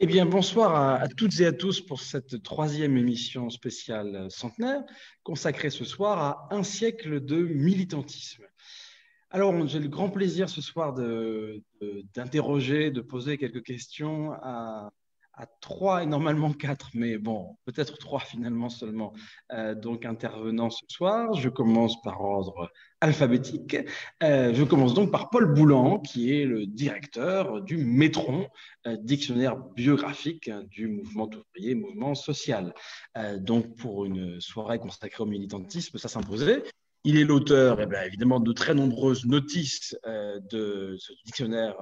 Eh bien, bonsoir à, toutes et à tous pour cette troisième émission spéciale centenaire consacrée ce soir à un siècle de militantisme. Alors, j'ai le grand plaisir ce soir d'interroger, de, de, poser quelques questions à, à trois et normalement quatre, mais bon, peut-être trois finalement seulement, euh, donc intervenants ce soir. Je commence par ordre alphabétique. Euh, je commence donc par Paul Boulan, qui est le directeur du Métron, euh, dictionnaire biographique hein, du mouvement ouvrier, mouvement social. Donc pour une soirée consacrée au militantisme, ça s'imposait. Il est l'auteur, eh évidemment, de très nombreuses notices de ce dictionnaire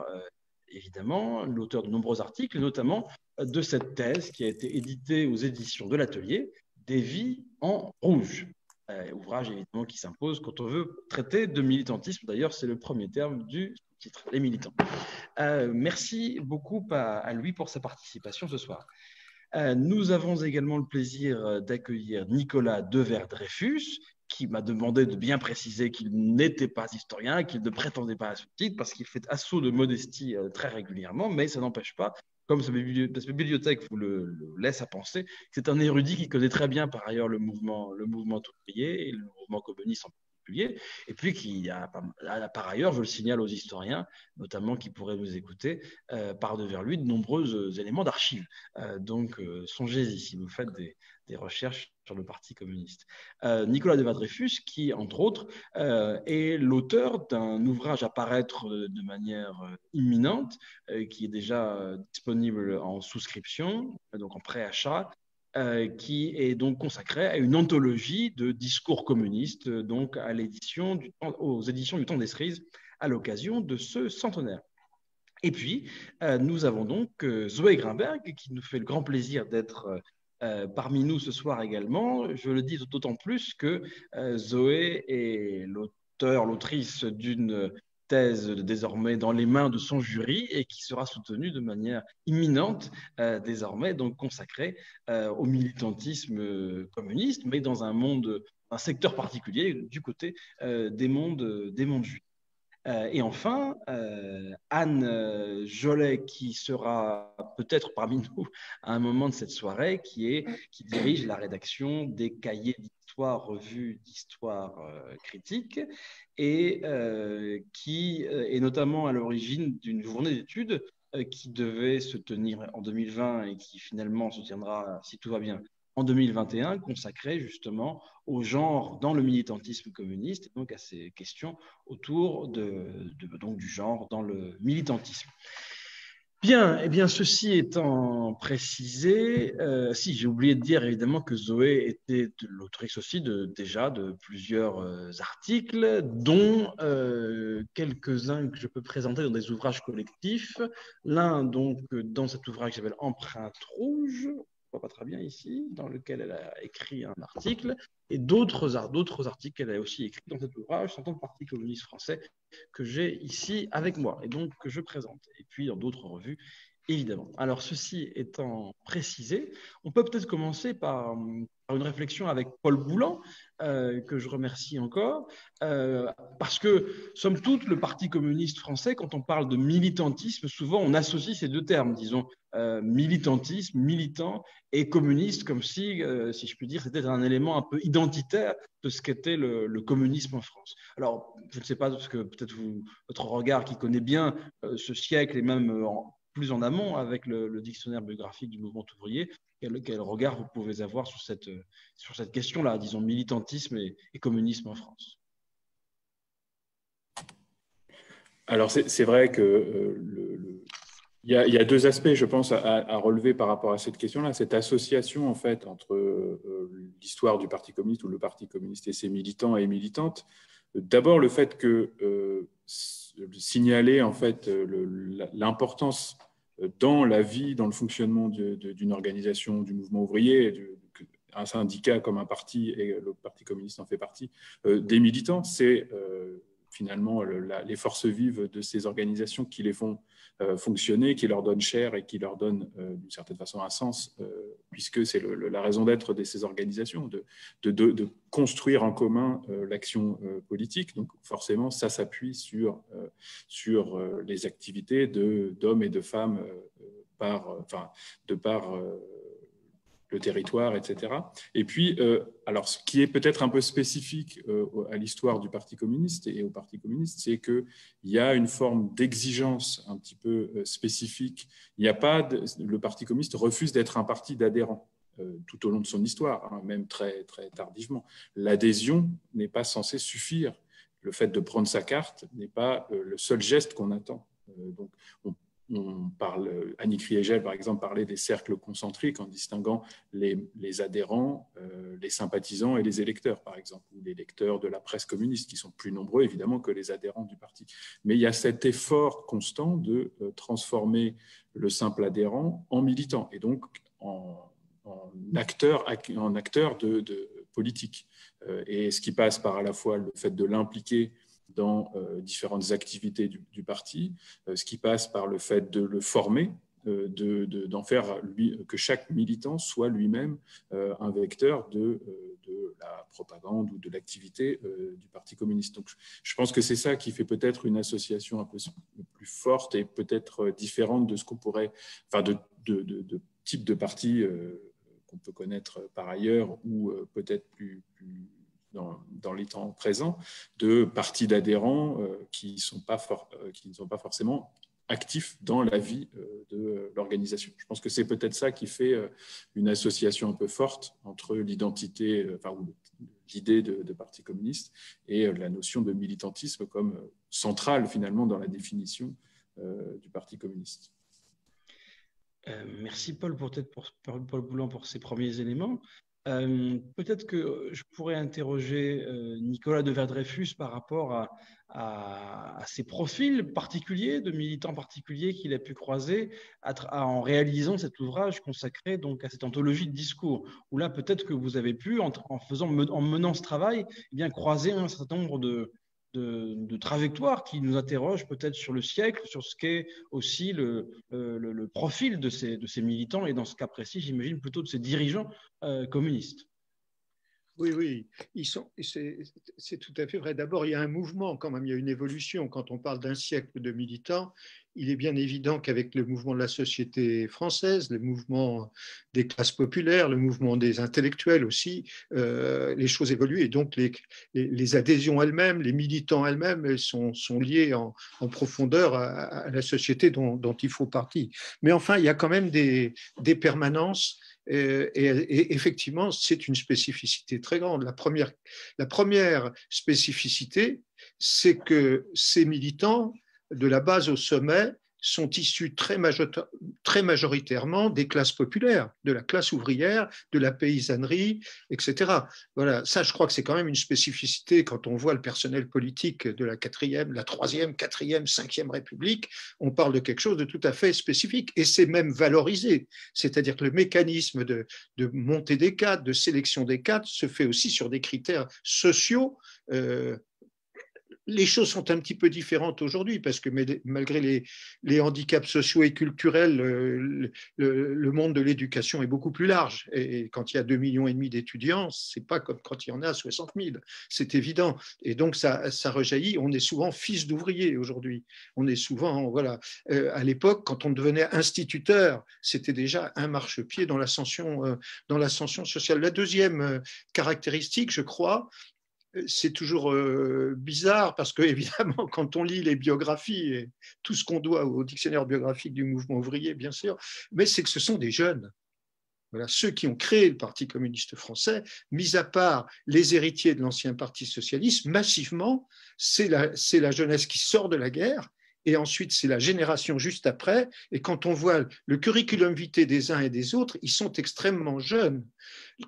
évidemment, l'auteur de nombreux articles, notamment de cette thèse qui a été éditée aux éditions de l'Atelier, Des vies en rouge. Euh, ouvrage évidemment qui s'impose quand on veut traiter de militantisme. D'ailleurs, c'est le premier terme du titre, les militants. Euh, merci beaucoup à, lui pour sa participation ce soir. Euh, nous avons également le plaisir d'accueillir Nicolas Devers-Dreyfus, qui m'a demandé de bien préciser qu'il n'était pas historien, qu'il ne prétendait pas à ce titre, parce qu'il fait assaut de modestie très régulièrement, mais ça n'empêche pas, comme sa bibliothèque vous le, laisse à penser, c'est un érudit qui connaît très bien par ailleurs le mouvement, le mouvement et le mouvement communiste en particulier, et puis qui par ailleurs, je le signale aux historiens, notamment qui pourraient nous écouter, euh, par devers lui de nombreux éléments d'archives. Euh, donc, euh, songez-y si vous faites des, des recherches sur le Parti communiste. Euh, Nicolas de Vadrefus, qui, entre autres, euh, est l'auteur d'un ouvrage à paraître de manière euh, imminente, euh, qui est déjà euh, disponible en souscription, donc en préachat, euh, qui est donc consacré à une anthologie de discours communistes, donc à l'édition aux éditions du Temps des Cerises, à l'occasion de ce centenaire. Et puis, nous avons donc Zoé Grimberg, qui nous fait le grand plaisir d'être euh, parmi nous ce soir également. Je le dis d'autant plus que euh, Zoé est l'auteur, l'autrice d'une thèse désormais dans les mains de son jury et qui sera soutenue de manière imminente euh, désormais, donc consacrée au militantisme communiste, mais dans un monde, un secteur particulier du côté des mondes, des mondes juifs. Euh, et enfin, euh, Anne Jolet, qui sera peut-être parmi nous à un moment de cette soirée, qui, est, qui dirige la rédaction des cahiers d'histoire, revues d'histoire euh, critique, et euh, qui est notamment à l'origine d'une journée d'études euh, qui devait se tenir en 2020 et qui finalement se tiendra, si tout va bien, en 2021 consacré justement au genre dans le militantisme communiste, et donc à ces questions autour de, donc du genre dans le militantisme. Bien, eh bien, ceci étant précisé, euh, si j'ai oublié de dire évidemment que Zoé était l'autrice aussi de, déjà de plusieurs euh, articles, dont euh, quelques-uns que je peux présenter dans des ouvrages collectifs. L'un donc dans cet ouvrage qui s'appelle Empreinte rouge, pas très bien ici, dans lequel elle a écrit un article, et d'autres d'autres articles qu'elle a aussi écrits dans cet ouvrage, Centre le Parti communiste français, que j'ai ici avec moi, et donc que je présente. Et puis dans d'autres revues, évidemment. Alors, ceci étant précisé, on peut peut-être commencer par, par, une réflexion avec Paul Boulan, euh, que je remercie encore, euh, parce que, somme toute, le Parti communiste français, quand on parle de militantisme, souvent on associe ces deux termes, disons, euh, militantisme, militant et communiste, comme si, euh, si je puis dire, c'était un élément un peu identitaire de ce qu'était le, communisme en France. Alors, je ne sais pas, parce que peut-être votre regard qui connaît bien euh, ce siècle et même en, plus en amont avec le, dictionnaire biographique du mouvement ouvrier, quel, regard vous pouvez avoir sur cette, sur cette question-là, disons, militantisme et, communisme en France? Alors c'est vrai que euh, y, a, deux aspects, je pense, à, à, relever par rapport à cette question-là. Cette association, en fait, entre euh, l'histoire du Parti communiste ou le Parti communiste et ses militants et militantes. D'abord, le fait que euh, signaler, en fait, l'importance dans la vie, dans le fonctionnement d'une organisation, du mouvement ouvrier, un syndicat comme un parti, et le Parti communiste en fait partie, euh, des militants, c'est euh, finalement les forces vives de ces organisations qui les font fonctionner, qui leur donnent chair et qui leur donnent euh, d'une certaine façon un sens, euh, puisque c'est la raison d'être de ces organisations, de, de, construire en commun euh, l'action euh, politique. Donc forcément, ça s'appuie sur, sur les activités d'hommes et de femmes par, enfin, de par le territoire, etc. Et puis, euh, alors, ce qui est peut-être un peu spécifique euh, à l'histoire du Parti communiste et au Parti communiste, c'est qu'il y a une forme d'exigence un petit peu euh, spécifique. Il n'y a pas le Parti communiste refuse d'être un parti d'adhérents tout au long de son histoire, hein, même très, très tardivement. L'adhésion n'est pas censée suffire. Le fait de prendre sa carte n'est pas le seul geste qu'on attend. donc, on on parle, Annie Kriegel, par exemple, parlait des cercles concentriques en distinguant les, adhérents, euh, les sympathisants et les électeurs, par exemple, ou les lecteurs de la presse communiste, qui sont plus nombreux, évidemment, que les adhérents du parti. Mais il y a cet effort constant de euh, transformer le simple adhérent en militant, et donc en, acteur, en acteur de, politique. Euh, et ce qui passe par à la fois le fait de l'impliquer dans euh, différentes activités du, parti, euh, ce qui passe par le fait de le former, euh, d'en faire lui, que chaque militant soit lui-même un vecteur de, de, la propagande ou de l'activité du Parti communiste. Donc, je pense que c'est ça qui fait peut-être une association un peu plus forte et peut-être différente de ce qu'on pourrait, enfin, de, de, de, type de parti qu'on peut connaître par ailleurs ou peut-être plus dans, les temps présents de partis d'adhérents euh, euh, qui ne sont pas forcément actifs dans la vie euh, de l'organisation. Je pense que c'est peut-être ça qui fait une association un peu forte entre l'identité, enfin, l'idée de, parti communiste et la notion de militantisme comme centrale finalement dans la définition du parti communiste. merci Paul Paul Boulan pour ces premiers éléments. Euh, peut-être que je pourrais interroger euh, Nicolas de Verdreyfus par rapport à, ces profils particuliers, de militants particuliers qu'il a pu croiser en réalisant cet ouvrage consacré donc à cette anthologie de discours, où là peut-être que vous avez pu, en, faisant, en menant ce travail, eh bien, croiser un certain nombre de, de, trajectoire qui nous interroge peut-être sur le siècle, sur ce qu'est aussi le, le, profil de ces, de ces, militants et dans ce cas précis, j'imagine plutôt de ces dirigeants euh, communistes. Oui, oui, ils sont, c'est tout à fait vrai. D'abord, il y a un mouvement quand même, il y a une évolution. Quand on parle d'un siècle de militants, il est bien évident qu'avec le mouvement de la société française, le mouvement des classes populaires, le mouvement des intellectuels aussi, euh, les choses évoluent et donc les, adhésions elles-mêmes, les militants elles-mêmes sont, sont liés en, profondeur à, la société dont, dont, il faut partie. Mais enfin, il y a quand même des, permanences et, effectivement, c'est une spécificité très grande. La première spécificité, c'est que ces militants, de la base au sommet, sont issus très, majoritairement des classes populaires, de la classe ouvrière, de la paysannerie, etc. Voilà, ça, je crois que c'est quand même une spécificité quand on voit le personnel politique de la quatrième, la troisième, quatrième, cinquième République. On parle de quelque chose de tout à fait spécifique et c'est même valorisé. C'est-à-dire que le mécanisme de, de montée des cadres, de sélection des cadres, se fait aussi sur des critères sociaux. Euh, les choses sont un petit peu différentes aujourd'hui parce que malgré les, handicaps sociaux et culturels, le, monde de l'éducation est beaucoup plus large. Et quand il y a 2,5 millions et demi d'étudiants, c'est pas comme quand il y en a 60 000. C'est évident. Et donc ça, ça rejaillit. On est souvent fils d'ouvriers aujourd'hui. On est souvent, voilà. Euh, à l'époque, quand on devenait instituteur, c'était déjà un marchepied dans l'ascension, euh, dans l'ascension sociale. La deuxième euh, caractéristique, je crois, c'est toujours euh, bizarre parce que, évidemment, quand on lit les biographies et tout ce qu'on doit au dictionnaire biographique du mouvement ouvrier, bien sûr, mais c'est que ce sont des jeunes. Voilà, ceux qui ont créé le Parti communiste français, mis à part les héritiers de l'ancien Parti socialiste, massivement, c'est la, la jeunesse qui sort de la guerre et ensuite c'est la génération juste après. Et quand on voit le curriculum vitae des uns et des autres, ils sont extrêmement jeunes.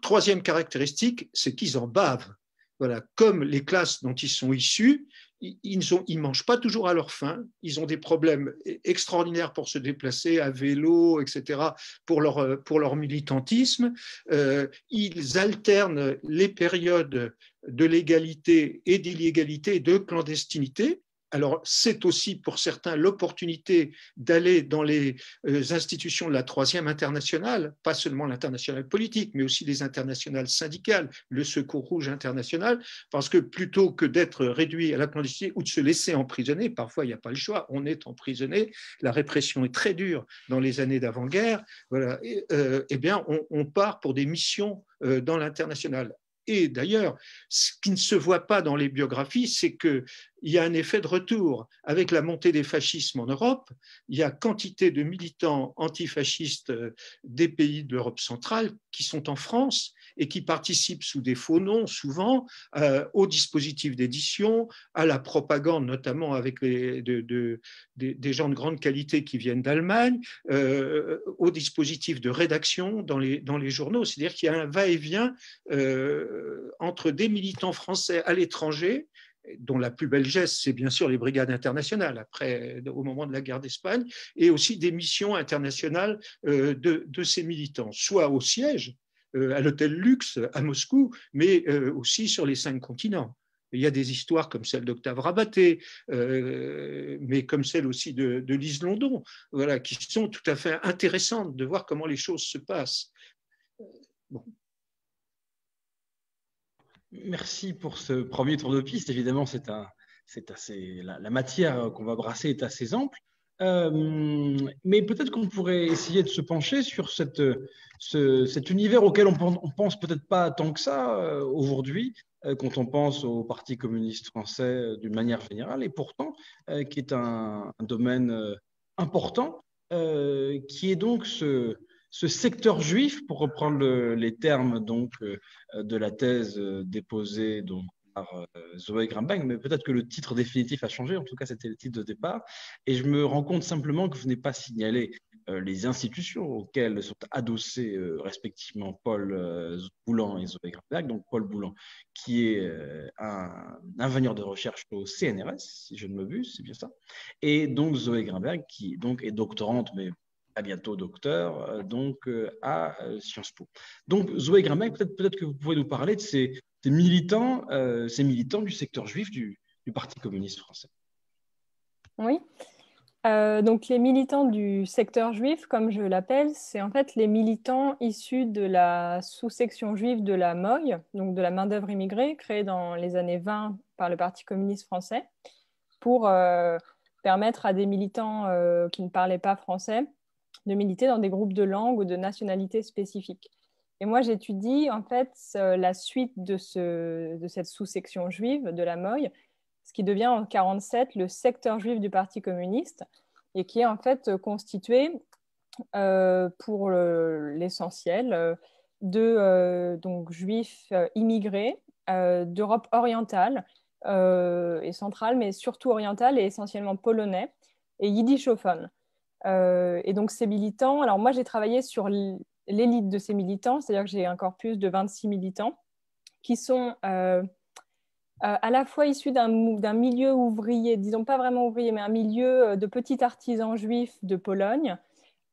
Troisième caractéristique, c'est qu'ils en bavent. Voilà, comme les classes dont ils sont issus, ils ne mangent pas toujours à leur faim, ils ont des problèmes extraordinaires pour se déplacer à vélo, etc., pour leur, militantisme. Euh, ils alternent les périodes de légalité et d'illégalité de clandestinité alors, c'est aussi pour certains l'opportunité d'aller dans les euh, institutions de la troisième internationale, pas seulement l'internationale politique, mais aussi les internationales syndicales, le Secours Rouge international, parce que plutôt que d'être réduit à la clandestinité ou de se laisser emprisonner, parfois il n'y a pas le choix, on est emprisonné, la répression est très dure dans les années d'avant-guerre, voilà, euh, eh bien, on, part pour des missions euh, dans l'international. Et d'ailleurs, ce qui ne se voit pas dans les biographies, c'est qu'il y a un effet de retour. Avec la montée des fascismes en Europe, il y a quantité de militants antifascistes euh, des pays de l'Europe centrale qui sont en France et qui participent sous des faux noms, souvent, euh, au dispositif d'édition, à la propagande, notamment avec des gens de grande qualité qui viennent d'Allemagne, euh, au dispositif de rédaction dans les, journaux. C'est-à-dire qu'il y a un va-et-vient euh, entre des militants français à l'étranger dont la plus belle geste, c'est bien sûr les brigades internationales, après, au moment de la guerre d'Espagne, et aussi des missions internationales de, de, ces militants, soit au siège, euh, à l'hôtel Luxe à Moscou, mais euh, aussi sur les cinq continents. Il y a des histoires comme celle d'Octave Rabaté, euh, mais comme celle aussi de, Lise London, voilà, qui sont tout à fait intéressantes de voir comment les choses se passent. Merci pour ce premier tour de piste. Évidemment, c'est assez, la matière qu'on va brasser est assez ample. Euh, mais peut-être qu'on pourrait essayer de se pencher sur cet univers auquel on, on pense peut-être pas tant que ça euh, aujourd'hui, euh, quand on pense au Parti communiste français d'une manière générale, et pourtant qui est un, domaine important, qui est donc ce, secteur juif, pour reprendre le, les termes donc de la thèse déposée donc euh, Zoé Grimbang, mais peut-être que le titre définitif a changé. En tout cas, c'était le titre de départ. Et je me rends compte simplement que vous n'avez pas signalé euh, les institutions auxquelles sont adossés euh, respectivement Paul Boulan et Zoé Grimbang. Donc, Paul Boulan, qui est un ingénieur de recherche au CNRS, si je ne me buse, c'est bien ça. Et donc, Zoé Grimbang, qui donc, est doctorante, mais à bientôt docteur, donc à Sciences Po. Donc, Zoé Grimbang, peut-être peut que vous pouvez nous parler de ces ces militants, euh, ces du secteur juif du, Parti communiste français. Oui. Euh, donc les militants du secteur juif, comme je l'appelle, c'est en fait les militants issus de la sous-section juive de la MOI, donc de la main-d'œuvre immigrée, créée dans les années 20 par le Parti communiste français, pour euh, permettre à des militants qui ne parlaient pas français de militer dans des groupes de langue ou de nationalités spécifiques. Et moi, j'étudie en fait la suite de, ce, de cette sous-section juive de la MOI, ce qui devient en 1947 le secteur juif du Parti communiste et qui est en fait constitué euh, pour l'essentiel euh, de euh, juifs immigrés d'Europe orientale et centrale, mais surtout orientale et essentiellement polonais et yiddishophones. et donc ces militants, alors moi j'ai travaillé sur l'élite de ces militants, c'est-à-dire que j'ai un corpus de 26 militants qui sont euh, euh, à la fois issus d'un milieu ouvrier, disons pas vraiment ouvrier, mais un milieu euh, de petits artisans juifs de Pologne,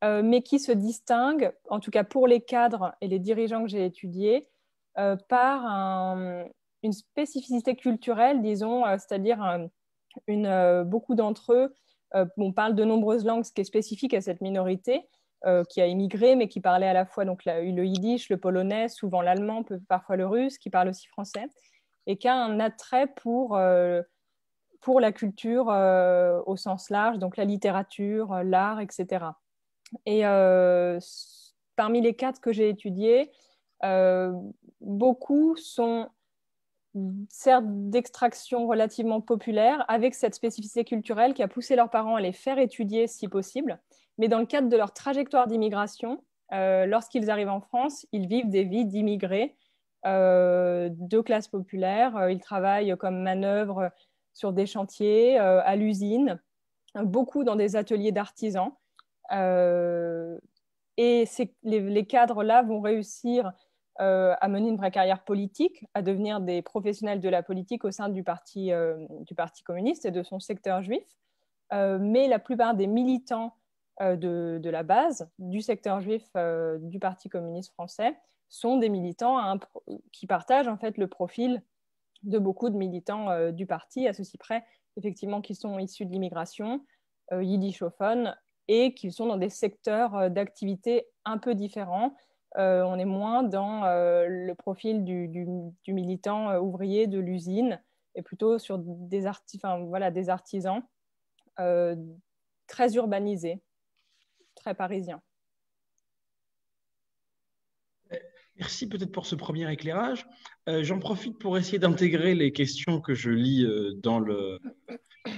mais qui se distinguent, en tout cas pour les cadres et les dirigeants que j'ai étudiés, par une spécificité culturelle, disons, c'est-à-dire beaucoup d'entre eux, on parle de nombreuses langues, ce qui est spécifique à cette minorité, euh, qui a immigré, mais qui parlait à la fois donc, le yiddish, le polonais, souvent l'allemand, parfois le russe, qui parle aussi français, et qui a un attrait pour, euh, pour la culture euh, au sens large, donc la littérature, l'art, etc. Et parmi les quatre que j'ai étudiés, beaucoup sont certes d'extraction relativement populaire, avec cette spécificité culturelle qui a poussé leurs parents à les faire étudier si possible mais dans le cadre de leur trajectoire d'immigration, euh, lorsqu'ils arrivent en France, ils vivent des vies d'immigrés euh, de classe populaire. Euh, ils travaillent comme manœuvre sur des chantiers, à l'usine, beaucoup dans des ateliers d'artisans. et les, cadres-là vont réussir à mener une vraie carrière politique, à devenir des professionnels de la politique au sein du Parti, du parti communiste et de son secteur juif. mais la plupart des militants euh, de, la base du secteur juif euh, du Parti communiste français sont des militants qui partagent en fait le profil de beaucoup de militants euh, du parti, à ceci près effectivement qui sont issus de l'immigration yiddishophone et qui sont dans des secteurs d'activité un peu différents. on est moins dans le profil du, militant ouvrier de l'usine et plutôt sur des, voilà, des artisans très urbanisés, très parisiens. Merci peut-être pour ce premier éclairage. Euh, j'en profite pour essayer d'intégrer les questions que je lis euh, dans le,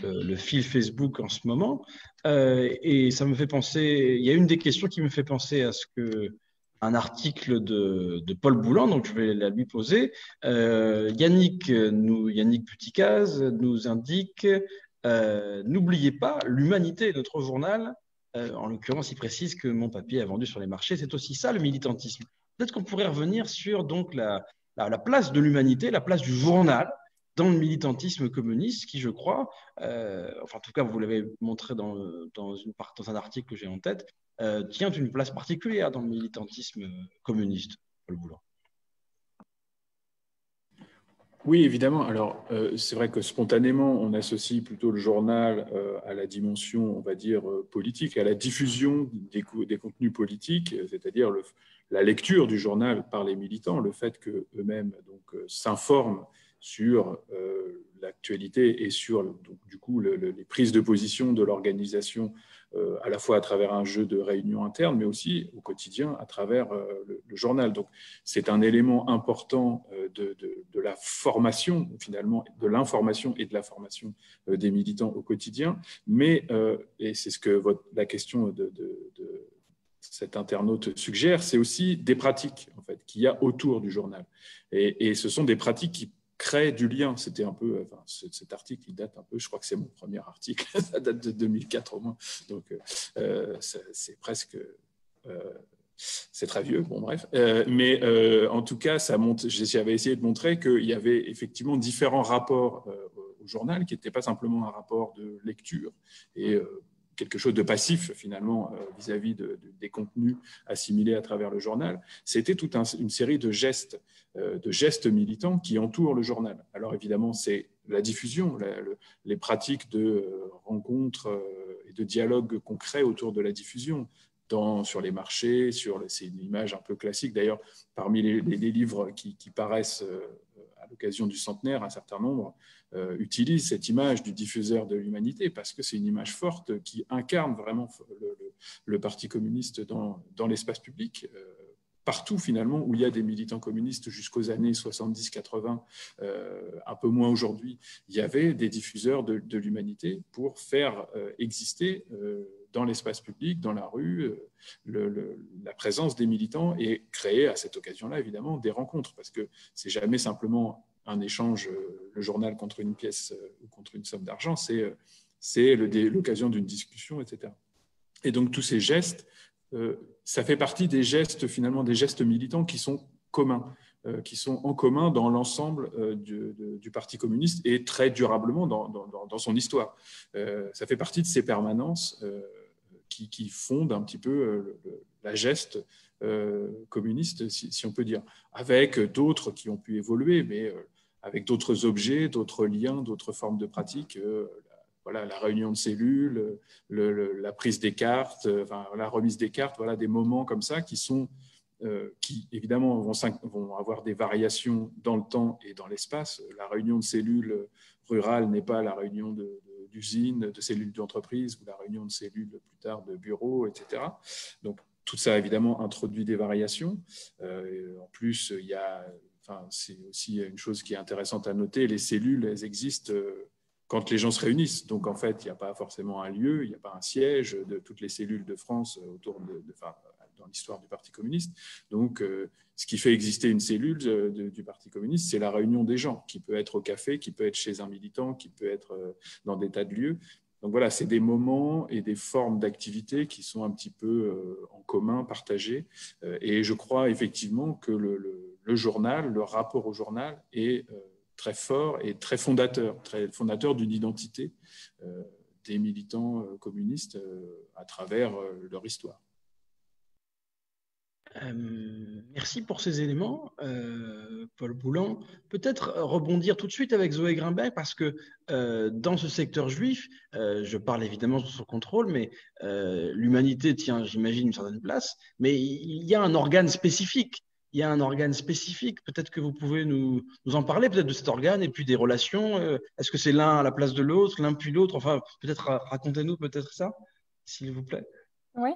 le, fil Facebook en ce moment. Euh, et ça me fait penser, il y a une des questions qui me fait penser à ce que un article de, Paul Boulan, donc je vais la lui poser. Yannick, nous, Yannick Puticaz nous indique N'oubliez pas, l'humanité notre journal. En l'occurrence, il précise que mon papier a vendu sur les marchés. C'est aussi ça le militantisme. Peut-être qu'on pourrait revenir sur donc la, place de l'humanité, la place du journal dans le militantisme communiste, qui, je crois, euh, enfin en tout cas vous l'avez montré dans, un article que j'ai en tête, euh, tient une place particulière dans le militantisme communiste. Oui, évidemment. Alors, euh, c'est vrai que spontanément, on associe plutôt le journal à la dimension, on va dire, politique, à la diffusion des, contenus politiques, c'est-à-dire la lecture du journal par les militants, le fait qu'eux-mêmes euh, s'informent sur euh, l'actualité et sur du coup les prises de position de l'organisation euh, à la fois à travers un jeu de réunions internes, mais aussi au quotidien à travers le, journal. Donc c'est un élément important de, la formation finalement, de l'information et de la formation des militants au quotidien. Mais et c'est ce que la question de cet internaute suggère, c'est aussi des pratiques en fait qu'il y a autour du journal. Et, ce sont des pratiques qui créent du lien. C'était un peu, enfin, cet article, il date un peu, je crois que c'est mon premier article, ça date de 2004 au moins. Donc, euh, c'est presque. Euh, c'est très vieux, bon bref. Euh, mais en tout cas, ça monte, j'avais essayé de montrer qu'il y avait effectivement différents rapports au journal, qui n'étaient pas simplement un rapport de lecture et quelque chose de passif finalement euh, vis-à-vis des contenus assimilés à travers le journal, c'était toute une série de gestes, euh, de gestes militants qui entourent le journal. Alors évidemment, c'est la diffusion, les pratiques de euh, rencontres et de dialogue concrets autour de la diffusion. Dans, sur les marchés, sur c'est une image un peu classique. D'ailleurs, parmi les, livres qui, paraissent à l'occasion du centenaire, un certain nombre utilise cette image du diffuseur de l'humanité parce que c'est une image forte qui incarne vraiment le, Parti communiste dans, dans l'espace public. Euh, partout finalement où il y a des militants communistes jusqu'aux années 70-80, euh, un peu moins aujourd'hui, il y avait des diffuseurs de, l'humanité pour faire exister dans l'espace public, dans la rue, la présence des militants et créer à cette occasion-là évidemment des rencontres parce que c'est jamais simplement un échange, euh, le journal contre une pièce euh, ou contre une somme d'argent, c'est euh, l'occasion d'une discussion, etc. Et donc tous ces gestes, ça fait partie des gestes, finalement, des gestes militants qui sont communs, qui sont en commun dans l'ensemble du, Parti communiste et très durablement dans, son histoire. ça fait partie de ces permanences qui, fondent un petit peu la geste communiste, si, on peut dire, avec d'autres qui ont pu évoluer, mais avec d'autres objets, d'autres liens, d'autres formes de pratiques. Euh, voilà, la réunion de cellules, la prise des cartes, euh, enfin, la remise des cartes, voilà, des moments comme ça qui sont, euh, qui évidemment vont, avoir des variations dans le temps et dans l'espace. La réunion de cellules rurales n'est pas la réunion d'usine, de, de, cellules d'entreprise ou la réunion de cellules plus tard de bureaux, etc. Donc tout ça évidemment introduit des variations. en plus, il y a c'est aussi une chose qui est intéressante à noter. Les cellules, elles existent euh, quand les gens se réunissent. Donc, en fait, il n'y a pas forcément un lieu, il n'y a pas un siège de toutes les cellules de France euh, autour de, dans l'histoire du Parti communiste. Donc, euh, ce qui fait exister une cellule du Parti communiste, c'est la réunion des gens, qui peut être au café, qui peut être chez un militant, qui peut être dans des tas de lieux. Donc voilà, c'est des moments et des formes d'activité qui sont un petit peu en commun, partagés. Et je crois effectivement que le journal, le rapport au journal est euh, très fort et très fondateur, très fondateur d'une identité euh, des militants euh, communistes à travers leur histoire. Merci pour ces éléments, Paul Boulan. Peut-être rebondir tout de suite avec Zoé Grimbert, parce que dans ce secteur juif, je parle évidemment sous son contrôle, mais l'humanité tient, j'imagine, une certaine place, mais il y a un organe spécifique. Il y a un organe spécifique. Peut-être que vous pouvez nous, nous en parler, peut-être de cet organe et puis des relations. Est-ce que c'est l'un à la place de l'autre, l'un puis l'autre? Enfin, peut-être racontez-nous peut-être ça, s'il vous plaît. Oui.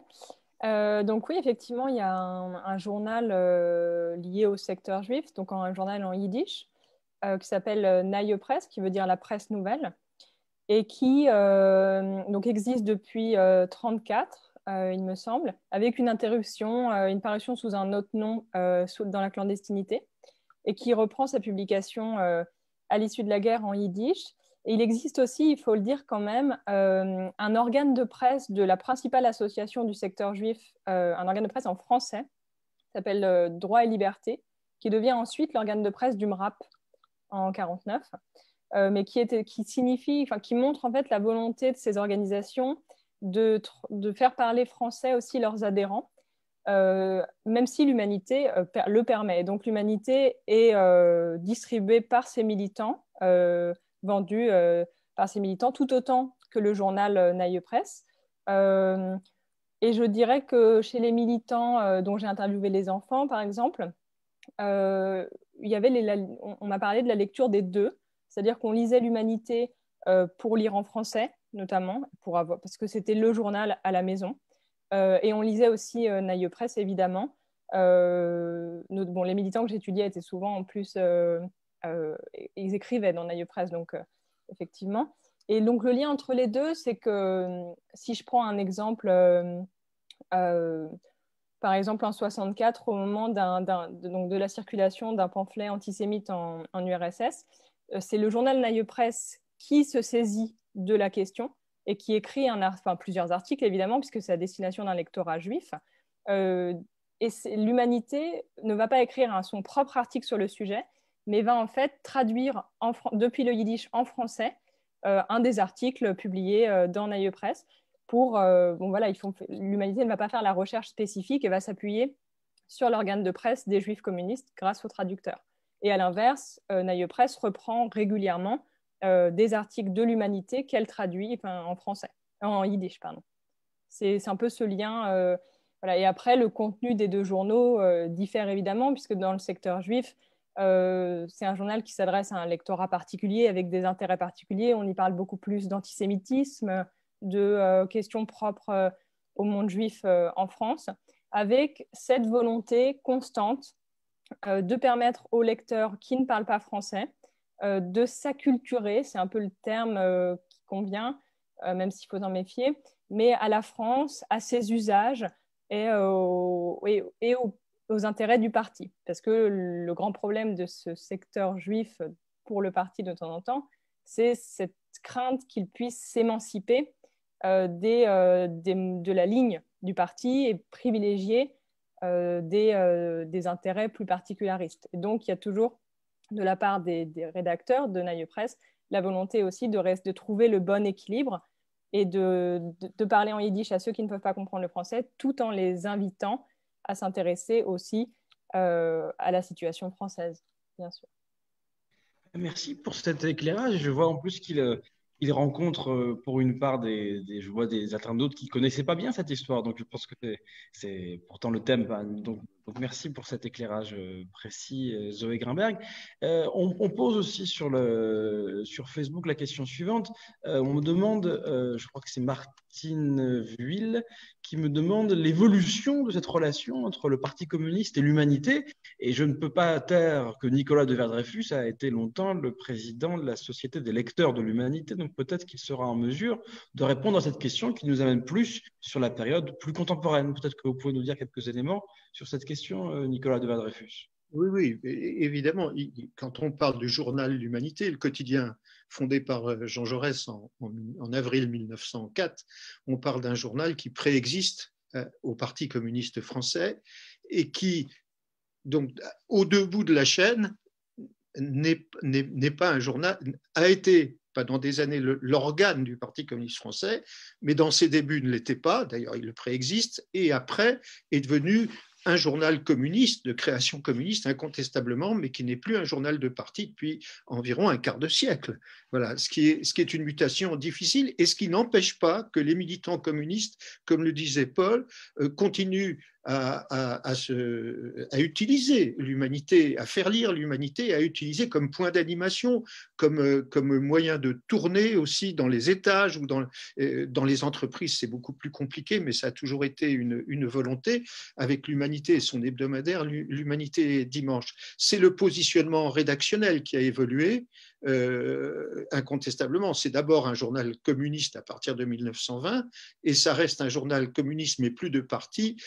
Euh, donc oui, effectivement, il y a un, journal euh, lié au secteur juif, donc un journal en yiddish, euh, qui s'appelle Naye Presse, qui veut dire la presse nouvelle, et qui donc existe depuis 1934, il me semble, avec une interruption, une parution sous un autre nom dans la clandestinité, et qui reprend sa publication à l'issue de la guerre en yiddish. Il existe aussi, il faut le dire quand même, euh, un organe de presse de la principale association du secteur juif, euh, un organe de presse en français, s'appelle euh, Droit et Liberté, qui devient ensuite l'organe de presse du MRAP en 49, mais qui, qui signifie, qui montre en fait la volonté de ces organisations de, faire parler français aussi leurs adhérents. même si l'humanité le permet. Donc l'humanité est distribuée par ses militants vendu euh, par ces militants, tout autant que le journal euh, Naïe Presse. Euh, et je dirais que chez les militants dont j'ai interviewé les enfants, par exemple, y avait on, m'a parlé de la lecture des deux, c'est-à-dire qu'on lisait l'humanité pour lire en français, notamment, pour avoir, parce que c'était le journal à la maison. et on lisait aussi Naïe Presse, évidemment. bon, les militants que j'étudiais étaient souvent en plus euh, ils écrivaient dans Naïe Presse, donc euh, effectivement. Et donc le lien entre les deux, c'est que euh, si je prends un exemple, par exemple en 64, au moment de, la circulation d'un pamphlet antisémite en, URSS, c'est le journal Naïe Presse qui se saisit de la question et qui écrit un, enfin, plusieurs articles, évidemment, puisque c'est à destination d'un lectorat juif. et l'humanité ne va pas écrire son propre article sur le sujet, mais va en fait traduire depuis le yiddish en français euh, un des articles publiés euh, dans Naïe Presse. Pour, euh, bon voilà, l'humanité ne va pas faire la recherche spécifique et va s'appuyer sur l'organe de presse des juifs communistes grâce aux traducteurs. Et à l'inverse, Naïe Presse reprend régulièrement des articles de l'humanité qu'elle traduit en français, en yiddish, pardon. C'est un peu ce lien. voilà. Et après, le contenu des deux journaux diffère évidemment, puisque dans le secteur juif, euh, c'est un journal qui s'adresse à un lectorat particulier avec des intérêts particuliers. On y parle beaucoup plus d'antisémitisme, de euh, questions propres euh, au monde juif en France, avec cette volonté constante de permettre aux lecteurs qui ne parlent pas français de s'acculturer, c'est un peu le terme qui convient, même s'il faut en méfier, mais à la France, à ses usages et, aux intérêts du parti. Parce que le grand problème de ce secteur juif pour le parti de temps en temps, c'est cette crainte qu'il puisse s'émanciper euh, euh, de la ligne du parti et privilégier euh, des, intérêts plus particularistes. Et donc, il y a toujours, de la part des, rédacteurs de Naïe Presse, la volonté aussi de, trouver le bon équilibre et de, parler en yiddish à ceux qui ne peuvent pas comprendre le français, tout en les invitant à s'intéresser aussi euh, à la situation française, bien sûr. Merci pour cet éclairage. Je vois en plus qu'il euh, rencontre euh, pour une part des, je vois des internautes qui connaissaient pas bien cette histoire. Donc je pense que c'est pourtant le thème. Donc, donc, merci pour cet éclairage précis, Zoé Grimberg. on, pose aussi sur Facebook la question suivante. on me demande, je crois que c'est Martine Vuille, qui me demande l'évolution de cette relation entre le Parti communiste et l'humanité. Et je ne peux pas taire que Nicolas de Verdreyfus a été longtemps le président de la Société des lecteurs de l'humanité. Donc peut-être qu'il sera en mesure de répondre à cette question qui nous amène plus sur la période plus contemporaine. Peut-être que vous pouvez nous dire quelques éléments sur cette question, euh, Nicolas de Verdreyfus. Oui, oui, évidemment. Quand on parle du journal L'Humanité, le quotidien fondé par euh, Jean Jaurès en, avril 1904, on parle d'un journal qui préexiste euh, au Parti communiste français et qui, donc, au debout de la chaîne, n'est pas un journal, a été pendant des années l'organe du Parti communiste français, mais dans ses débuts ne l'était pas, d'ailleurs il préexiste, et après est devenu un journal communiste, de création communiste incontestablement, mais qui n'est plus un journal de parti depuis environ un quart de siècle. Voilà, ce qui est, une mutation difficile et ce qui n'empêche pas que les militants communistes, comme le disait Paul, euh, continuent à, utiliser l'humanité, à faire lire l'humanité, à utiliser comme point d'animation, comme, moyen de tourner aussi dans les étages ou dans, euh, dans les entreprises. C'est beaucoup plus compliqué, mais ça a toujours été une volonté avec l'humanité et son hebdomadaire, l'humanité dimanche. C'est le positionnement rédactionnel qui a évolué. Euh, incontestablement. C'est d'abord un journal communiste à partir de 1920 et ça reste un journal communiste mais plus de parti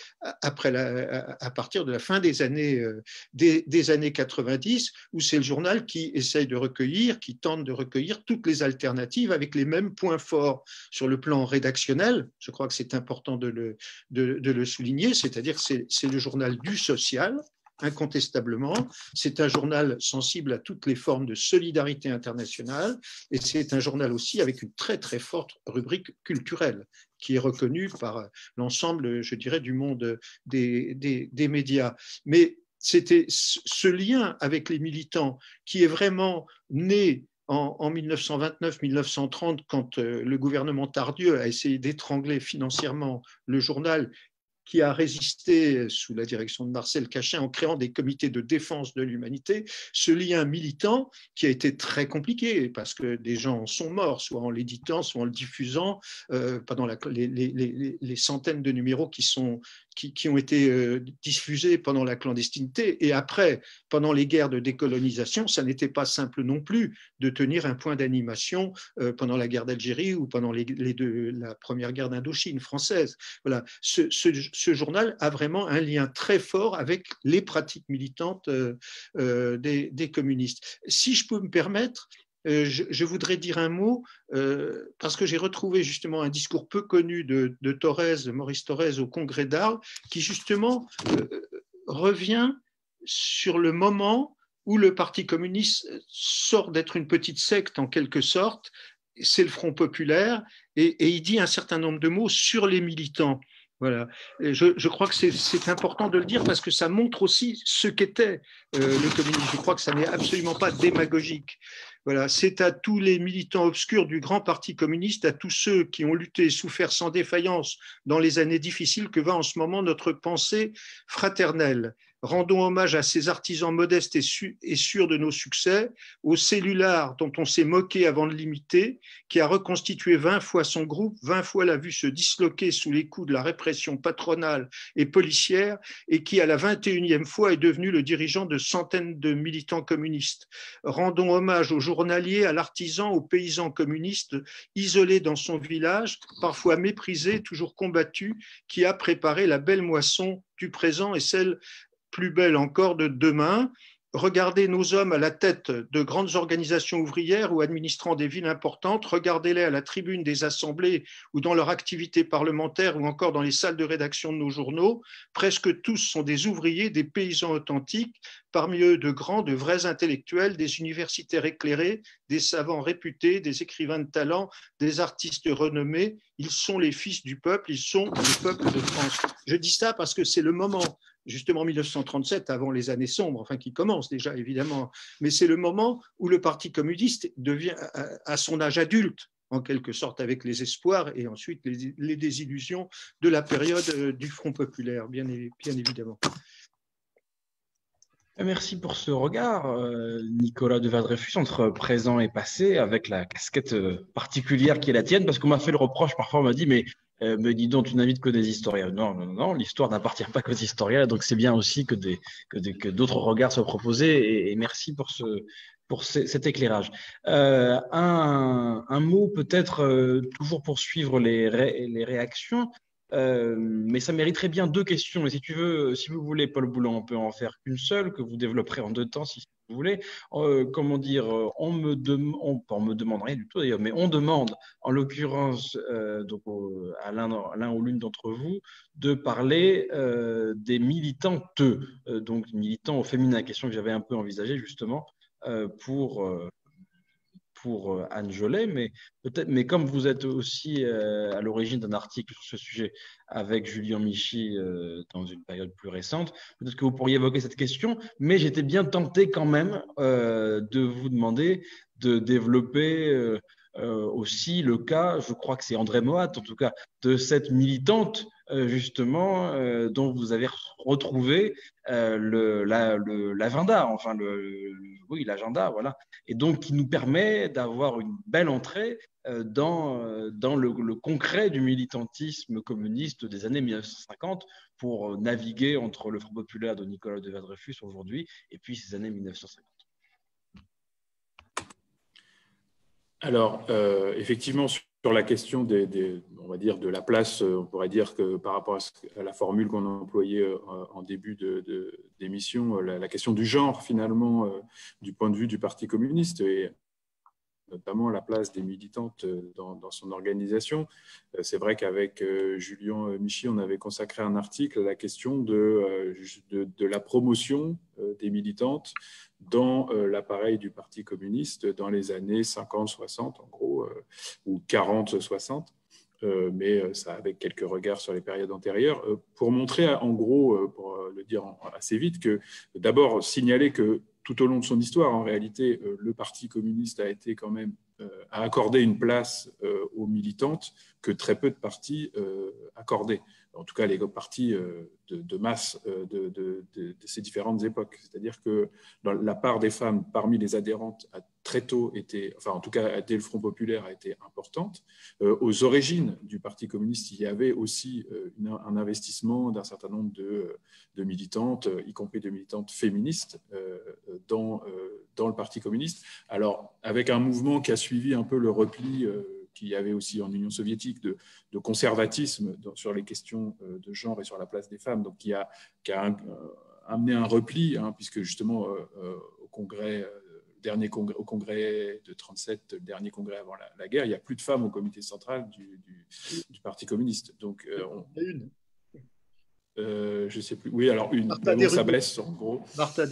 après à partir de la fin des années, euh, des, années 90 où c'est le journal qui essaye de recueillir, qui tente de recueillir toutes les alternatives avec les mêmes points forts sur le plan rédactionnel. Je crois que c'est important de le, de le souligner, c'est-à-dire que c'est le journal du social incontestablement. C'est un journal sensible à toutes les formes de solidarité internationale et c'est un journal aussi avec une très très forte rubrique culturelle qui est reconnue par l'ensemble, je dirais, du monde des, des, médias. Mais c'était ce lien avec les militants qui est vraiment né en, en 1929-1930, quand euh, le gouvernement Tardieu a essayé d'étrangler financièrement le journal qui a résisté sous la direction de Marcel Cachin en créant des comités de défense de l'humanité, ce lien militant qui a été très compliqué parce que des gens sont morts, soit en l'éditant, soit en le diffusant euh, pendant les, les, centaines de numéros qui sont qui, ont été euh, diffusés pendant la clandestinité et après, pendant les guerres de décolonisation, ça n'était pas simple non plus de tenir un point d'animation euh, pendant la guerre d'Algérie ou pendant les, deux, la première guerre d'Indochine française. Voilà, ce, journal a vraiment un lien très fort avec les pratiques militantes euh, des communistes. Si je peux me permettre, euh, je, voudrais dire un mot, euh, parce que j'ai retrouvé justement un discours peu connu de, de Maurice Thorez au Congrès d'Arles, qui justement euh, revient sur le moment où le Parti communiste sort d'être une petite secte en quelque sorte, c'est le Front populaire, et, il dit un certain nombre de mots sur les militants. Voilà. je, crois que c'est important de le dire parce que ça montre aussi ce qu'était le communisme. Je crois que ça n'est absolument pas démagogique. Voilà, c'est à tous les militants obscurs du grand parti communiste, à tous ceux qui ont lutté et souffert sans défaillance dans les années difficiles que va en ce moment notre pensée fraternelle. Rendons hommage à ces artisans modestes et, sûrs de nos succès, au cellulaire dont on s'est moqué avant de l'imiter, qui a reconstitué vingt fois son groupe, vingt fois l'a vu se disloquer sous les coups de la répression patronale et policière, et qui, à la vingt et unième fois, est devenu le dirigeant de centaines de militants communistes. Rendons hommage aux journaliers, à l'artisan, aux paysans communistes, isolés dans son village, parfois méprisés, toujours combattus, qui a préparé la belle moisson du présent et celle plus belle encore de demain. Regardez nos hommes à la tête de grandes organisations ouvrières ou administrant des villes importantes, regardez-les à la tribune des assemblées ou dans leur activité parlementaire ou encore dans les salles de rédaction de nos journaux. Presque tous sont des ouvriers, des paysans authentiques, parmi eux de grands, de vrais intellectuels, des universitaires éclairés, des savants réputés, des écrivains de talent, des artistes renommés. Ils sont les fils du peuple, ils sont le peuple de France. Je dis ça parce que c'est le moment justement 1937, avant les années sombres, enfin qui commencent déjà évidemment, mais c'est le moment où le Parti communiste devient à son âge adulte, en quelque sorte avec les espoirs et ensuite les, désillusions de la période euh, du Front populaire, bien, évidemment. Merci pour ce regard, euh, Nicolas de Vadrefus, entre présent et passé, avec la casquette euh, particulière qui est la tienne, parce qu'on m'a fait le reproche, parfois on m'a dit, mais euh, me dis donc, tu n'invites que des historiens. Non, non, non, l'histoire n'appartient pas qu'aux historiens, donc c'est bien aussi que, d'autres regards soient proposés, et, merci pour, ce, pour cet éclairage. Euh, un, mot peut-être, euh, toujours pour suivre les, les réactions, euh, mais ça mériterait bien deux questions. Et si tu veux, si vous voulez, Paul Boulan, on peut en faire qu'une seule, que vous développerez en deux temps si vous voulez. Euh, comment dire, on me, on, on, me demande rien du tout d'ailleurs, mais on demande, en l'occurrence, euh, à l'un ou l'une d'entre vous, de parler des militantes, donc militants au féminin, question que j'avais un peu envisagée justement pour pour euh, Anne Jolet, mais peut-être, mais comme vous êtes aussi euh, à l'origine d'un article sur ce sujet avec Julien Michy euh, dans une période plus récente, peut-être que vous pourriez évoquer cette question, mais j'étais bien tenté quand même de vous demander de développer aussi le cas, je crois que c'est André Moat en tout cas, de cette militante justement dont vous avez retrouvé l'agenda, enfin le, oui l'agenda, voilà, et donc qui nous permet d'avoir une belle entrée dans, dans le, concret du militantisme communiste des années 1950 pour naviguer entre le Front populaire de Nicolas de Vadrefus aujourd'hui et puis ces années 1950. Alors, euh, effectivement, sur la question des, on va dire, de la place, euh, on pourrait dire que par rapport à, la formule qu'on a employée euh, en début d'émission, de, la, question du genre, finalement, du point de vue du Parti communiste, notamment la place des militantes dans, son organisation. C'est vrai qu'avec Julien Michy, on avait consacré un article à la question de, la promotion des militantes dans euh, l'appareil du Parti communiste dans les années 50-60, en gros, euh, ou 40-60. Euh, mais ça avec quelques regards sur les périodes antérieures, pour montrer en gros, pour le dire assez vite, que d'abord signaler que tout au long de son histoire, en réalité, le Parti communiste a été quand même a accordé une place aux militantes que très peu de partis accordaient en tout cas les partis euh, de, masse euh, de, ces différentes époques. C'est-à-dire que la part des femmes parmi les adhérentes a très tôt été, enfin en tout cas dès le Front populaire, a été importante. Euh, aux origines du Parti communiste, il y avait aussi un investissement d'un certain nombre de, militantes, y compris de militantes féministes, dans, dans le Parti communiste. Alors avec un mouvement qui a suivi un peu le repli qu'il y avait aussi en Union soviétique de, conservatisme sur les questions euh, de genre et sur la place des femmes, donc qui a, euh, amené un repli, hein, puisque justement euh, au congrès dernier congrès, au congrès de 37, le dernier congrès avant la, guerre, il n'y a plus de femmes au comité central du, Parti communiste. Donc, on, une. Euh, je sais plus. Oui, alors une. ça baisse en gros. Martha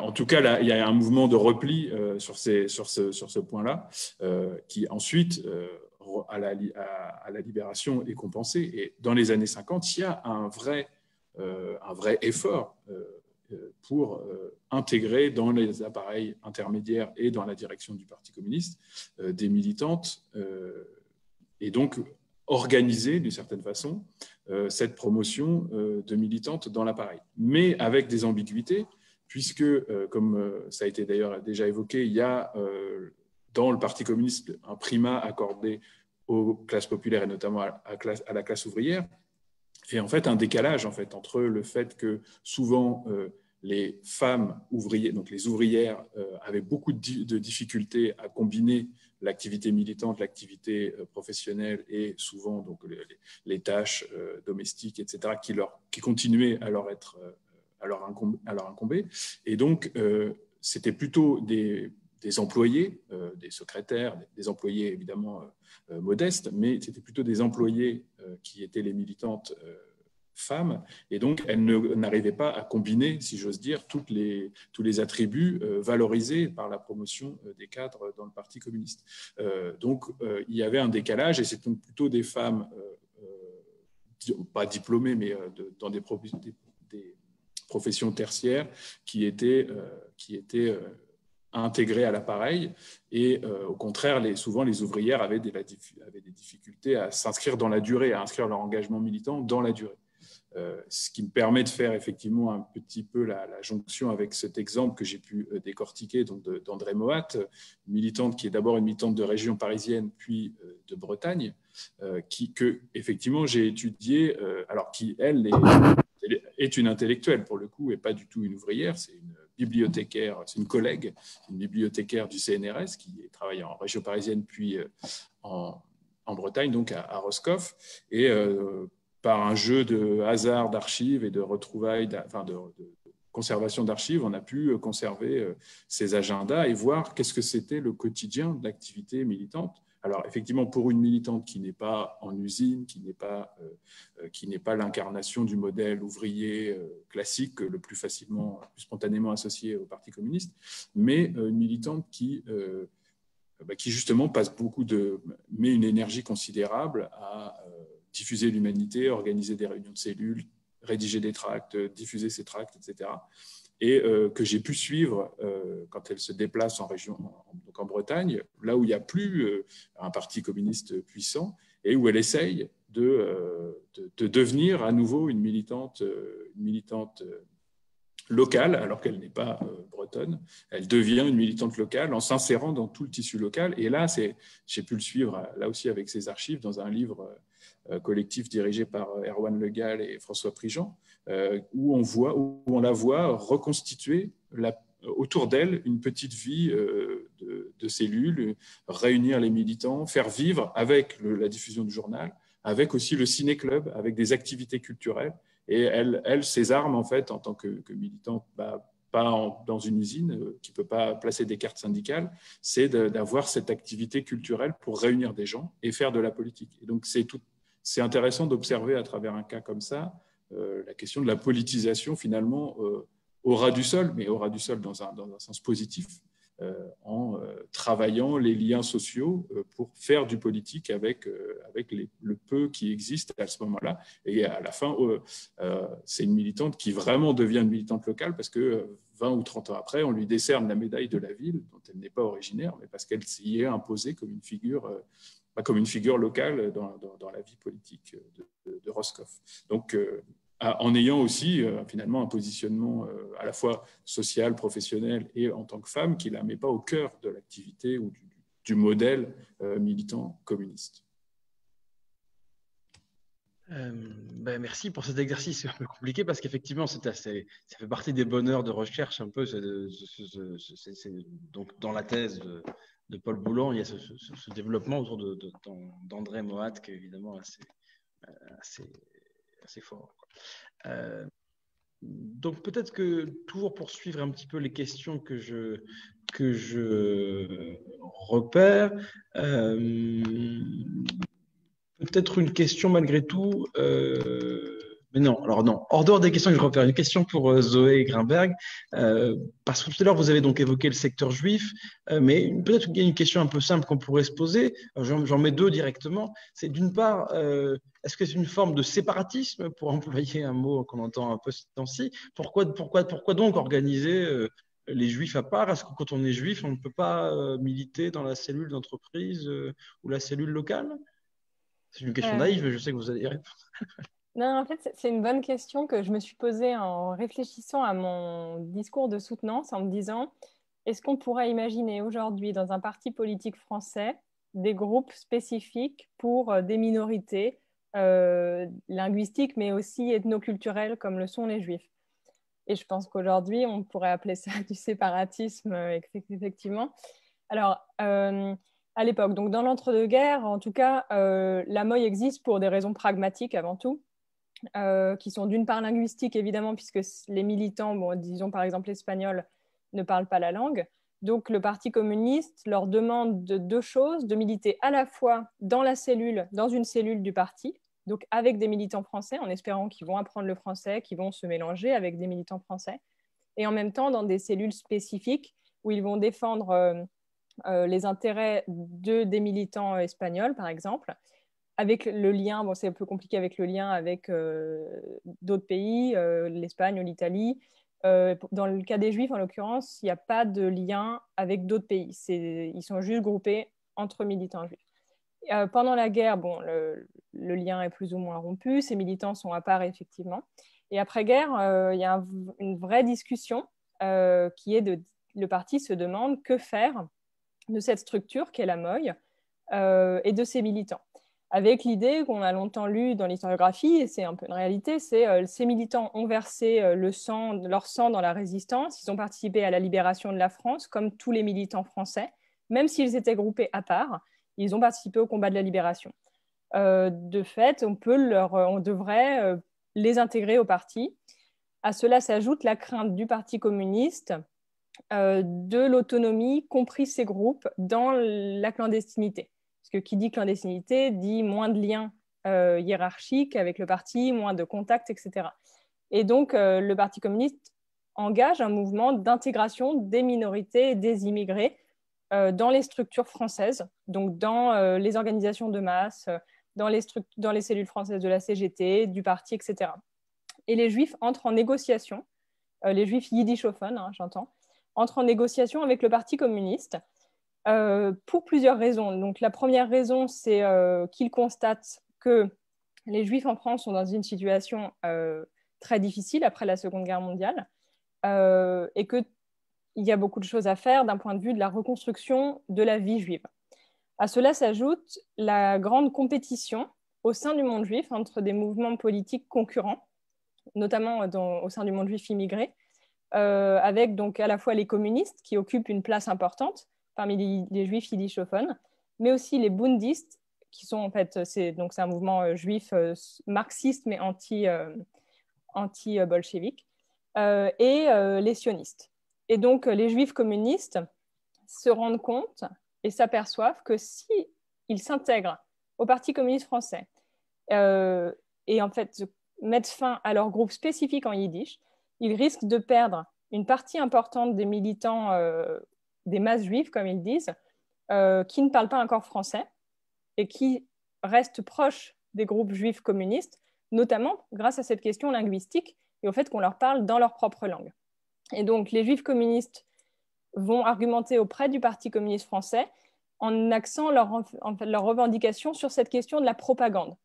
en tout cas, là, il y a un mouvement de repli sur, ces, sur ce, sur ce point-là, qui ensuite à la, libération est compensé. Et dans les années 50, il y a un vrai, euh, un vrai effort euh, pour euh, intégrer dans les appareils intermédiaires et dans la direction du Parti communiste des militantes et donc organiser d'une certaine façon cette promotion de militantes dans l'appareil, mais avec des ambiguïtés, puisque, comme ça a été d'ailleurs déjà évoqué, il y a dans le Parti communiste un primat accordé aux classes populaires et notamment à, la classe ouvrière. Et en fait, un décalage en fait, entre le fait que souvent euh, les femmes ouvrières, donc les ouvrières, euh, avaient beaucoup de, difficultés à combiner l'activité militante, l'activité euh, professionnelle et souvent donc, les, tâches domestiques, etc., qui, leur, qui continuaient à leur, être, à leur, incomber. Et donc, c'était plutôt des, des employés, des secrétaires, des employés évidemment euh, modestes, mais c'était plutôt des employés euh, qui étaient les militantes euh, femmes, et donc elles n'arrivaient pas à combiner, si j'ose dire, tous les attributs valorisés par la promotion des cadres dans le Parti communiste. donc il y avait un décalage, et c'est plutôt des femmes, pas diplômées, mais dans des, professions tertiaires, qui étaient intégrés à l'appareil. Et euh, au contraire, souvent, les ouvrières avaient des, avaient des difficultés à s'inscrire dans la durée, à inscrire leur engagement militant dans la durée. Euh, ce qui me permet de faire effectivement un petit peu la, jonction avec cet exemple que j'ai pu euh, décortiquer d'André Moat, militante qui est d'abord une militante de région parisienne puis de Bretagne, qui que effectivement j'ai étudié, alors qui elle est, est, une intellectuelle pour le coup et pas du tout une ouvrière, c'est une bibliothécaire, c'est une collègue, une bibliothécaire du CNRS qui travaille en région parisienne puis euh, en, Bretagne, donc à, Roscoff. Et euh, par un jeu de hasard d'archives et de retrouvailles, enfin de, conservation d'archives, on a pu conserver euh, ces agendas et voir qu'est-ce que c'était le quotidien de l'activité militante alors effectivement, pour une militante qui n'est pas en usine, qui n'est pas, euh, euh, pas l'incarnation du modèle ouvrier euh, classique, le plus facilement, plus spontanément associé au Parti communiste, mais une militante qui bah, qui justement passe beaucoup de, met une énergie considérable à diffuser l'humanité, organiser des réunions de cellules, rédiger des tracts, diffuser ces tracts, etc. Et que j'ai pu suivre quand elle se déplace en région, donc en Bretagne, là où il n'y a plus un parti communiste puissant, et où elle essaye de, de, devenir à nouveau une militante locale, alors qu'elle n'est pas euh, bretonne. Elle devient une militante locale en s'insérant dans tout le tissu local. Et là, j'ai pu le suivre, là aussi avec ses archives, dans un livre euh, collectif dirigé par euh, Erwan Legal et François Prigent, où on, voit, où on la voit reconstituer autour d'elle une petite vie de, cellules, réunir les militants, faire vivre avec la diffusion du journal, avec aussi le ciné-club, avec des activités culturelles. Et elle, ses armes, en fait, en tant que, militante, bah, pas dans une usine euh, qui ne peut pas placer des cartes syndicales, c'est d'avoir cette activité culturelle pour réunir des gens et faire de la politique. Et donc, c'est intéressant d'observer à travers un cas comme ça euh, la question de la politisation, finalement, euh, au ras du sol, mais au ras du sol dans un, dans un sens positif, en euh, travaillant les liens sociaux euh, pour faire du politique avec, avec le peu qui existe à ce moment-là. Et à la fin, c'est une militante qui vraiment devient une militante locale parce que 20 ou 30 ans après, on lui décerne la médaille de la ville, dont elle n'est pas originaire, mais parce qu'elle s'y est imposée comme une figure, comme une figure locale dans, dans, la vie politique de, de, Roscoff. Donc, en ayant aussi euh, finalement un positionnement euh, à la fois social, professionnel et en tant que femme qui ne la met pas au cœur de l'activité ou du, modèle euh, militant communiste. Ben, merci pour cet exercice un peu compliqué parce qu'effectivement, ça fait partie des bonheurs de recherche un peu. donc, dans la thèse de, Paul Boulan, il y a ce, développement autour d'André Moat qui est évidemment assez, assez fort. Euh, donc peut-être que toujours pour suivre un petit peu les questions que je, que je repère, euh, peut-être une question malgré tout. Euh, mais non, alors non, hors dehors des questions que je repère, une question pour euh, Zoé Grimberg, euh, parce que tout à l'heure vous avez donc évoqué le secteur juif, euh, mais peut-être qu'il y a une question un peu simple qu'on pourrait se poser, j'en mets deux directement, c'est d'une part, est-ce que c'est une forme de séparatisme, pour employer un mot qu'on entend un peu ce temps-ci pourquoi, pourquoi, pourquoi donc organiser les juifs à part? Est-ce que quand on est juif, on ne peut pas militer dans la cellule d'entreprise ou la cellule locale? C'est une question naïve, mais je sais que vous allez y répondre. Non, en fait, c'est une bonne question que je me suis posée en réfléchissant à mon discours de soutenance, en me disant, est-ce qu'on pourrait imaginer aujourd'hui dans un parti politique français des groupes spécifiques pour euh, des minorités euh, linguistiques, mais aussi ethnoculturelles, comme le sont les juifs? Et je pense qu'aujourd'hui, on pourrait appeler ça du séparatisme, euh, effectivement. Alors, à l'époque, donc dans l'entre-deux-guerres, en tout cas, la MOI existe pour des raisons pragmatiques avant tout. Euh, qui sont d'une part linguistiques, évidemment, puisque les militants, bon, disons par exemple l'espagnol, ne parlent pas la langue. Donc le Parti communiste leur demande de deux choses, de militer à la fois dans la cellule, dans une cellule du parti, donc avec des militants français, en espérant qu'ils vont apprendre le français, qu'ils vont se mélanger avec des militants français, et en même temps dans des cellules spécifiques où ils vont défendre euh, euh, les intérêts de, des militants espagnols, par exemple, avec le lien, bon, c'est un peu compliqué avec le lien avec euh, d'autres pays, euh, l'Espagne ou l'Italie. Euh, dans le cas des Juifs, en l'occurrence, il n'y a pas de lien avec d'autres pays. Ils sont juste groupés entre militants juifs. pendant la guerre, bon, le, lien est plus ou moins rompu. Ces militants sont à part, effectivement. Et après-guerre, il y a une vraie discussion qui est de le parti se demande que faire de cette structure qu'est la MOI et de ses militants avec l'idée qu'on a longtemps lu dans l'historiographie, et c'est un peu une réalité, c'est euh, ces militants ont versé euh, leur sang dans la résistance, ils ont participé à la libération de la France, comme tous les militants français, même s'ils étaient groupés à part, ils ont participé au combat de la libération. Euh, de fait, on, peut leur, on devrait les intégrer au parti. À cela s'ajoute la crainte du Parti communiste de l'autonomie, compris ces groupes, dans la clandestinité que qui dit clandestinité dit moins de liens euh, hiérarchiques avec le parti, moins de contacts, etc. Et donc, euh, le Parti communiste engage un mouvement d'intégration des minorités et des immigrés dans les structures françaises, donc dans les organisations de masse, dans les, dans les cellules françaises de la CGT, du parti, etc. Et les juifs entrent en négociation, les juifs yiddishophones, hein, j'entends, entrent en négociation avec le Parti communiste pour plusieurs raisons. Donc la première raison, c'est qu'ils constatent que les juifs en France sont dans une situation très difficile après la Seconde Guerre mondiale euh, et qu'il y a beaucoup de choses à faire d'un point de vue de la reconstruction de la vie juive. À cela s'ajoute la grande compétition au sein du monde juif entre des mouvements politiques concurrents, notamment au sein du monde juif immigré, euh, avec donc à la fois les communistes qui occupent une place importante parmi les, juifs yiddishophones, mais aussi les bundistes qui sont en fait c'est donc un mouvement euh, juif marxiste mais anti euh, et euh, les sionistes. Et donc, les juifs communistes se rendent compte et s'aperçoivent que si s'intègrent au Parti communiste français euh, et en fait mettent fin à leur groupe spécifique en yiddish, ils risquent de perdre une partie importante des militants des masses juives, comme ils disent, qui ne parlent pas encore français et qui restent proches des groupes juifs communistes notamment grâce à cette question linguistique et au fait qu'on leur parle dans leur propre langue. Et donc, les juifs communistes vont argumenter auprès du Parti communiste français en axant leur, en fait, leur revendication sur cette question de la propagande.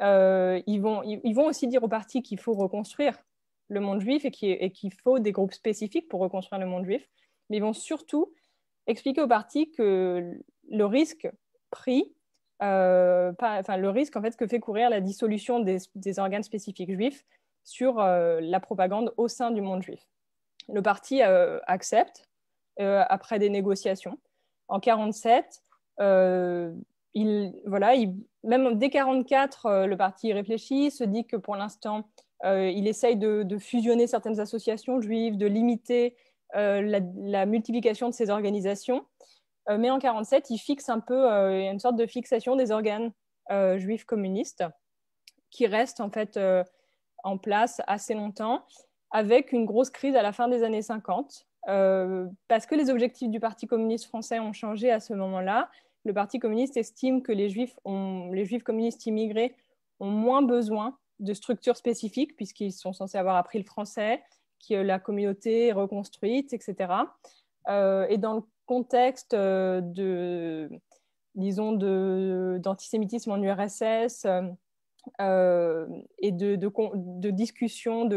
Euh, ils, vont, ils, vont aussi dire au parti qu'il faut reconstruire le monde juif et qu'il faut des groupes spécifiques pour reconstruire le monde juif, mais ils vont surtout expliquer au parti que le risque pris euh, enfin, le risque en fait, que fait courir la dissolution des, organes spécifiques juifs sur euh, la propagande au sein du monde juif. Le parti euh, accepte après des négociations. En 1947, il, voilà, il, même dès 1944, le parti réfléchit, se dit que pour l'instant, il essaye de, fusionner certaines associations juives, de limiter la, la, multiplication de ces organisations. Euh, mais en 1947, il fixe un peu euh, une sorte de fixation des organes euh, juifs communistes qui restent en fait en place assez longtemps, avec une grosse crise à la fin des années 50, parce que les objectifs du Parti communiste français ont changé à ce moment-là. Le Parti communiste estime que les juifs, les juifs communistes immigrés ont moins besoin de structures spécifiques, puisqu'ils sont censés avoir appris le français, que la communauté est reconstruite, etc. et dans le contexte euh, de, disons, d'antisémitisme en URSS euh, et de, de, de discussions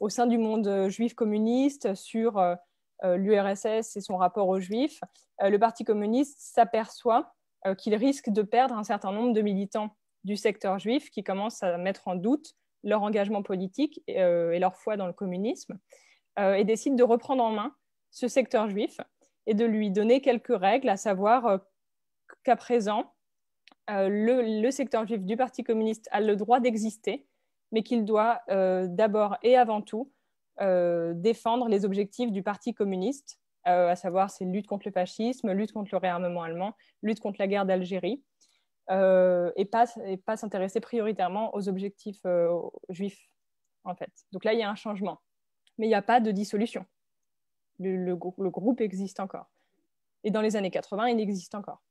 au sein du monde juif communiste sur euh, l'URSS et son rapport aux juifs, le Parti communiste s'aperçoit qu'il risque de perdre un certain nombre de militants du secteur juif qui commencent à mettre en doute leur engagement politique et, et leur foi dans le communisme, et décide de reprendre en main ce secteur juif et de lui donner quelques règles, à savoir euh, qu'à présent, euh, le, secteur juif du Parti communiste a le droit d'exister, mais qu'il doit euh, d'abord et avant tout défendre les objectifs du Parti communiste, à savoir c'est lutte contre le fascisme, lutte contre le réarmement allemand, lutte contre la guerre d'Algérie, et pas, et pas s'intéresser prioritairement aux objectifs juifs, en fait. Donc là, il y a un changement, mais il n'y a pas de dissolution le, groupe existe encore. Et dans les années 80, il existe encore.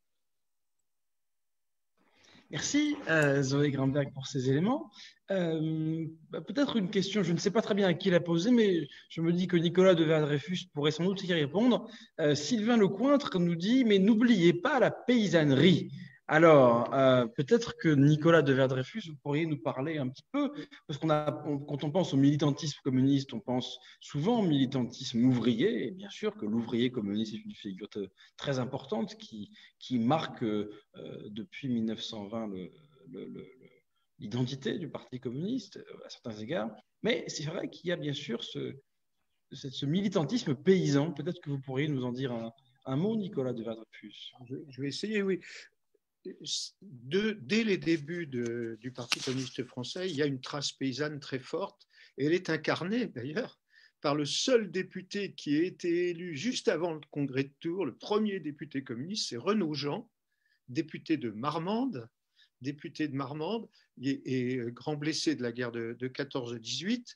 Merci euh, Zoé Grimberg pour ces éléments. Euh, peut-être une question, je ne sais pas très bien à qui la poser, mais je me dis que Nicolas de Dreyfus pourrait sans doute y répondre. Euh, Sylvain Lecointre nous dit, mais n'oubliez pas la paysannerie. Alors, euh, peut-être que Nicolas de Verdreyfus, vous pourriez nous parler un petit peu, parce qu'on a, quand on pense au militantisme communiste, on pense souvent au militantisme ouvrier, et bien sûr que l'ouvrier communiste est une figure très importante qui, marque euh, depuis 1920 l'identité du Parti communiste euh, à certains égards. Mais c'est vrai qu'il y a bien sûr ce, militantisme paysan. Peut-être que vous pourriez nous en dire un, mot, Nicolas de Verdreyfus. je vais essayer, oui dès les débuts du Parti communiste français, il y a une trace paysanne très forte, et elle est incarnée d'ailleurs par le seul député qui a été élu juste avant le congrès de Tours, le premier député communiste, c'est Renaud Jean, député de Marmande, député de Marmande et, grand blessé de la guerre de, 14-18.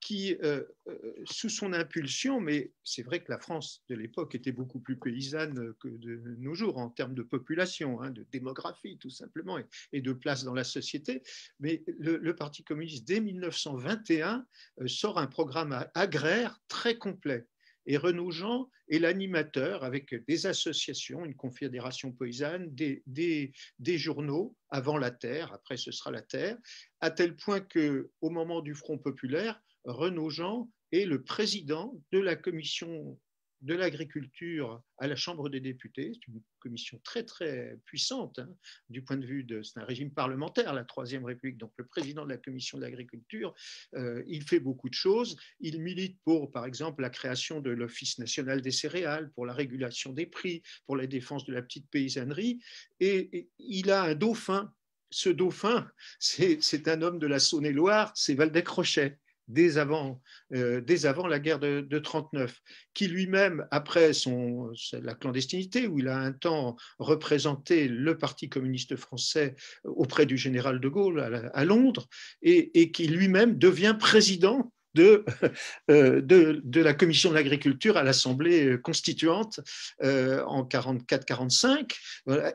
Qui, euh, euh, sous son impulsion, mais c'est vrai que la France de l'époque était beaucoup plus paysanne que de nos jours en termes de population, hein, de démographie tout simplement, et, de place dans la société, mais le, Parti communiste, dès 1921, euh, sort un programme agraire très complet. Et Renaud Jean est l'animateur avec des associations, une confédération paysanne, des, des, journaux, avant la Terre, après ce sera la Terre, à tel point que au moment du Front populaire, Renaud Jean est le président de la commission de l'agriculture à la Chambre des députés. C'est une commission très très puissante hein, du point de vue de c'est un régime parlementaire la troisième République. Donc le président de la commission de l'agriculture, euh, il fait beaucoup de choses. Il milite pour par exemple la création de l'Office national des céréales, pour la régulation des prix, pour la défense de la petite paysannerie. et il a un dauphin. Ce dauphin, c'est un homme de la Saône-et-Loire, c'est Valdec Rochet dès avant, euh, dès avant la guerre de, de 39, qui lui-même, après son, la clandestinité, où il a un temps représenté le Parti communiste français auprès du général de Gaulle à, Londres, et qui lui-même devient président euh, de, de, la commission de l'agriculture à l'Assemblée constituante euh, en 44-45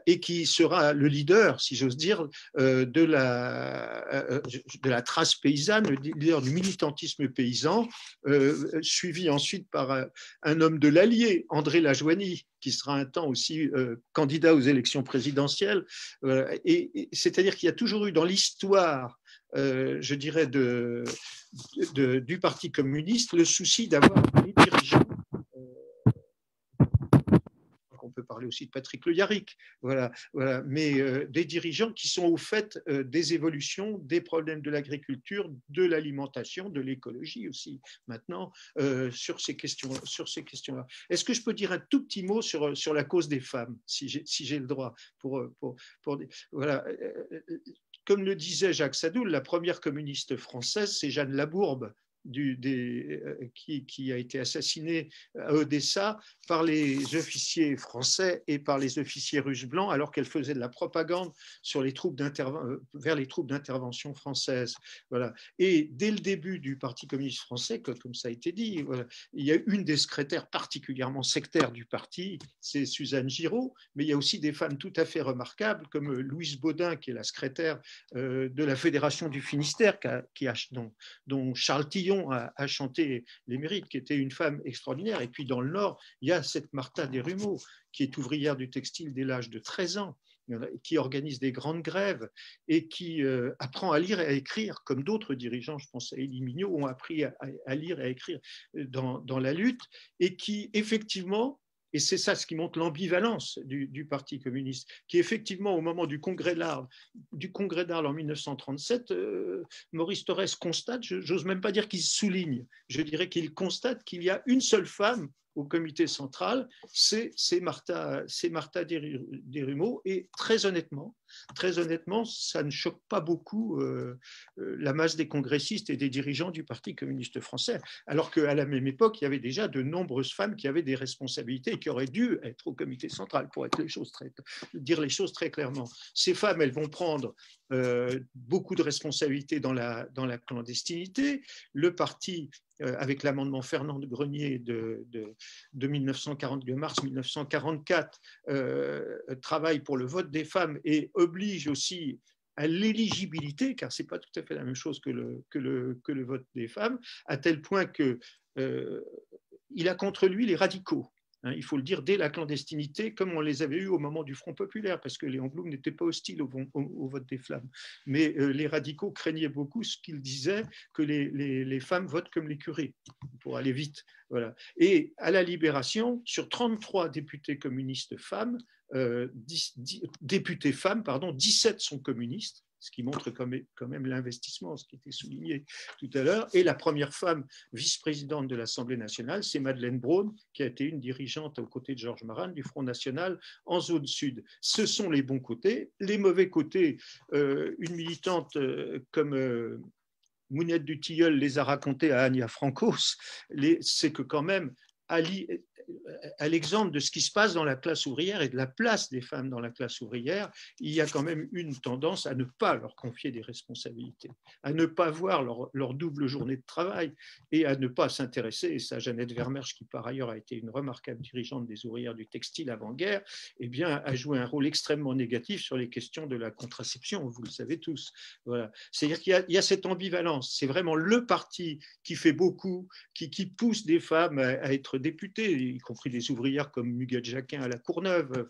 et qui sera le leader, si j'ose dire, euh, de, la, de la trace paysanne, le leader du militantisme paysan, suivi ensuite par un homme de l'Allier, André Lajoigny, qui sera un temps aussi candidat aux élections présidentielles. et c'est-à-dire qu'il y a toujours eu dans l'histoire euh, je dirais, du Parti communiste, le souci d'avoir des dirigeants. Euh, on peut parler aussi de Patrick Le Yarrick, voilà, voilà, mais euh, des dirigeants qui sont au fait des évolutions, des problèmes de l'agriculture, de l'alimentation, de l'écologie aussi, maintenant, sur ces questions-là. Questions Est-ce que je peux dire un tout petit mot sur, sur la cause des femmes, si j'ai si le droit pour, pour, pour, voilà, comme le disait Jacques Sadoul, la première communiste française, c'est Jeanne Labourbe, euh, qui, a été assassiné à Odessa par les officiers français et par les officiers russes blancs alors qu'elle faisait de la propagande sur les troupes euh, vers les troupes d'intervention françaises. Voilà. Et dès le début du Parti communiste français, comme ça a été dit, il y a une des secrétaires particulièrement sectaires du parti, c'est Suzanne Giraud, mais il y a aussi des femmes tout à fait remarquables comme Louise Baudin, qui est la secrétaire euh, de la Fédération du Finistère, qui a, dont, dont Charles Tillon a, chanté les mérites, qui était une femme extraordinaire. Et puis dans le Nord, il y a cette Martha Desrumeaux, qui est ouvrière du textile dès l'âge de 13 ans qui organise des grandes grèves et qui euh, apprend à lire et à écrire, comme d'autres dirigeants, je pense à Élie Mignot, ont appris à, lire et à écrire dans, dans, la lutte, et qui effectivement et c'est ça ce qui montre l'ambivalence du, Parti communiste, qui effectivement, au moment du congrès d'Arles, en 1937, euh, Maurice Torres constate, j'ose même pas dire qu'il souligne, je dirais qu'il constate qu'il y a une seule femme au comité central, c'est Martha, Martha. Et très honnêtement, très honnêtement, ça ne choque pas beaucoup euh, euh, la masse des congressistes et des dirigeants du Parti communiste français, alors qu'à la même époque, il y avait déjà de nombreuses femmes qui avaient des responsabilités et qui auraient dû être au comité central, pour dire les choses très clairement. Ces femmes, elles vont prendre euh, beaucoup de responsabilités dans la, dans la clandestinité. Le parti avec l'amendement Fernand de Grenier de, de, 1940, de mars 1944, euh, travaille pour le vote des femmes et oblige aussi à l'éligibilité, car ce n'est pas tout à fait la même chose que le, que que vote des femmes, à tel point qu'il euh, a contre lui les radicaux. Hein, il faut le dire, dès la clandestinité, comme on les avait eus au moment du Front populaire, parce que Léon Blum n'était pas hostile au, vote des flammes. Mais euh, les radicaux craignaient beaucoup ce qu'ils disaient, que les, femmes votent comme les curés, pour aller vite. Voilà. Et à la Libération, sur 33 députés communistes femmes, euh, députés femmes, pardon, 17 sont communistes ce qui montre quand même, l'investissement, ce qui était souligné tout à l'heure. Et la première femme vice-présidente de l'Assemblée nationale, c'est Madeleine Braun, qui a été une dirigeante aux côtés de Georges Maran du Front national en zone sud. Ce sont les bons côtés. Les mauvais côtés, euh, une militante euh, comme euh, Mounette du Tilleul les a racontés à Ania Francos, c'est que quand même, Ali, à l'exemple de ce qui se passe dans la classe ouvrière et de la place des femmes dans la classe ouvrière, il y a quand même une tendance à ne pas leur confier des responsabilités, à ne pas voir leur, double journée de travail et à ne pas s'intéresser, et ça Jeannette Vermersch, qui par ailleurs a été une remarquable dirigeante des ouvrières du textile avant-guerre, eh bien, a joué un rôle extrêmement négatif sur les questions de la contraception, vous le savez tous. Voilà. C'est-à-dire qu'il y, a cette ambivalence, c'est vraiment le parti qui fait beaucoup, qui, pousse des femmes à être députées, y compris des ouvrières comme Muguet Jacquin à la Courneuve,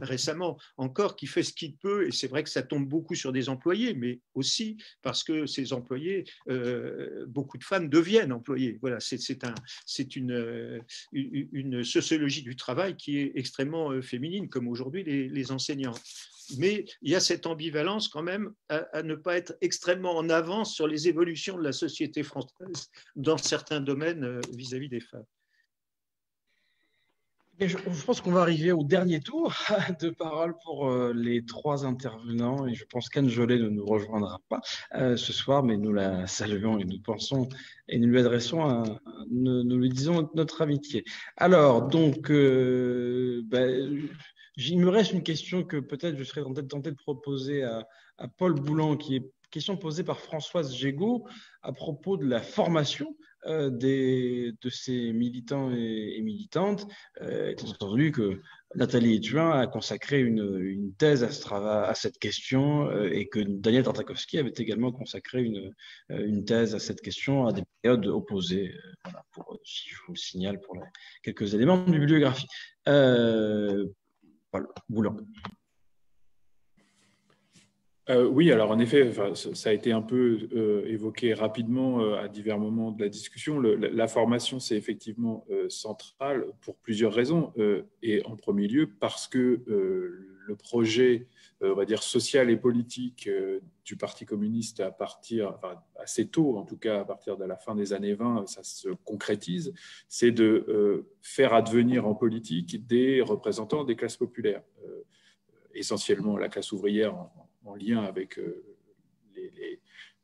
récemment encore, qui fait ce qu'il peut. Et c'est vrai que ça tombe beaucoup sur des employés, mais aussi parce que ces employés, euh, beaucoup de femmes deviennent employés. Voilà, c'est un, une, sociologie du travail qui est extrêmement euh, féminine, comme aujourd'hui les, les enseignants mais il y a cette ambivalence quand même à, ne pas être extrêmement en avance sur les évolutions de la société française dans certains domaines euh, vis à -vis des femmes. Je, pense qu'on va arriver au dernier tour de parole pour euh, les trois intervenants et je pense qu'Anne Jolet ne nous rejoindra pas euh, ce soir, mais nous la saluons et nous pensons et nous lui adressons, nous, lui disons notre amitié. Alors, donc, euh, ben, il me reste une question que peut-être je serais tenté de proposer à, à Paul Boulan, qui est question posée par Françoise Gégaud à propos de la formation euh, de ces militants et, militantes, euh, étant entendu que Nathalie Etuin a consacré une, thèse à, à, cette question euh, et que Daniel Tartakovsky avait également consacré une, thèse à cette question à des périodes opposées. voilà, si je vous le signale pour quelques éléments de bibliographie. Paul Boulan. Euh, oui, alors en effet, ça a été un peu euh, évoqué rapidement euh, à divers moments de la discussion. la formation, c'est effectivement central pour plusieurs raisons. et en premier lieu, parce que le projet, on va dire, social et politique du Parti communiste à partir, assez tôt, en tout cas à partir de la fin des années 20, ça se concrétise, c'est de faire advenir en politique des représentants des classes populaires, essentiellement la classe ouvrière en, en lien avec euh,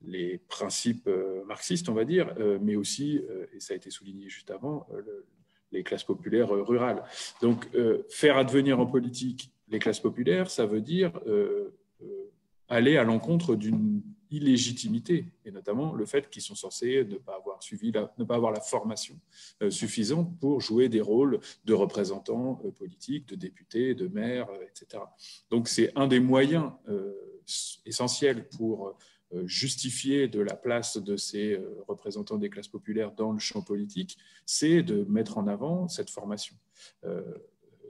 les, principes euh, marxistes, on va dire, euh, mais aussi, et ça a été souligné juste avant, les classes populaires rurales. Donc, faire advenir en politique les classes populaires, ça veut dire aller à l'encontre d'une illégitimité, et notamment le fait qu'ils sont censés ne pas avoir suivi, ne pas avoir la formation suffisante pour jouer des rôles de représentants politiques, de députés, de maires, etc. Donc c'est un des moyens essentiel pour euh, justifier de la place de ces euh, représentants des classes populaires dans le champ politique, c'est de mettre en avant cette formation. Euh,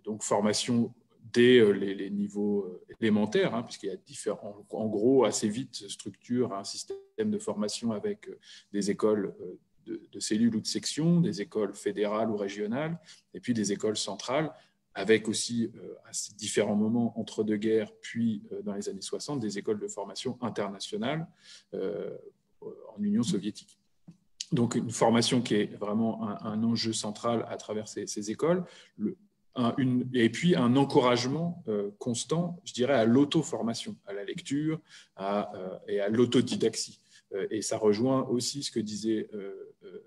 donc formation dès les, niveaux élémentaires, hein, puisqu'il y a différents, en gros, assez vite structure un système de formation avec des écoles de, de cellules ou de sections, des écoles fédérales ou régionales, et puis des écoles centrales avec aussi euh, à différents moments entre deux guerres, puis euh, dans les années 60, des écoles de formation internationales euh, en Union soviétique. Donc une formation qui est vraiment un, enjeu central à travers ces, écoles, et puis un encouragement constant, je dirais, à l'auto-formation, à la lecture et à l'autodidaxie. Et ça rejoint aussi ce que disait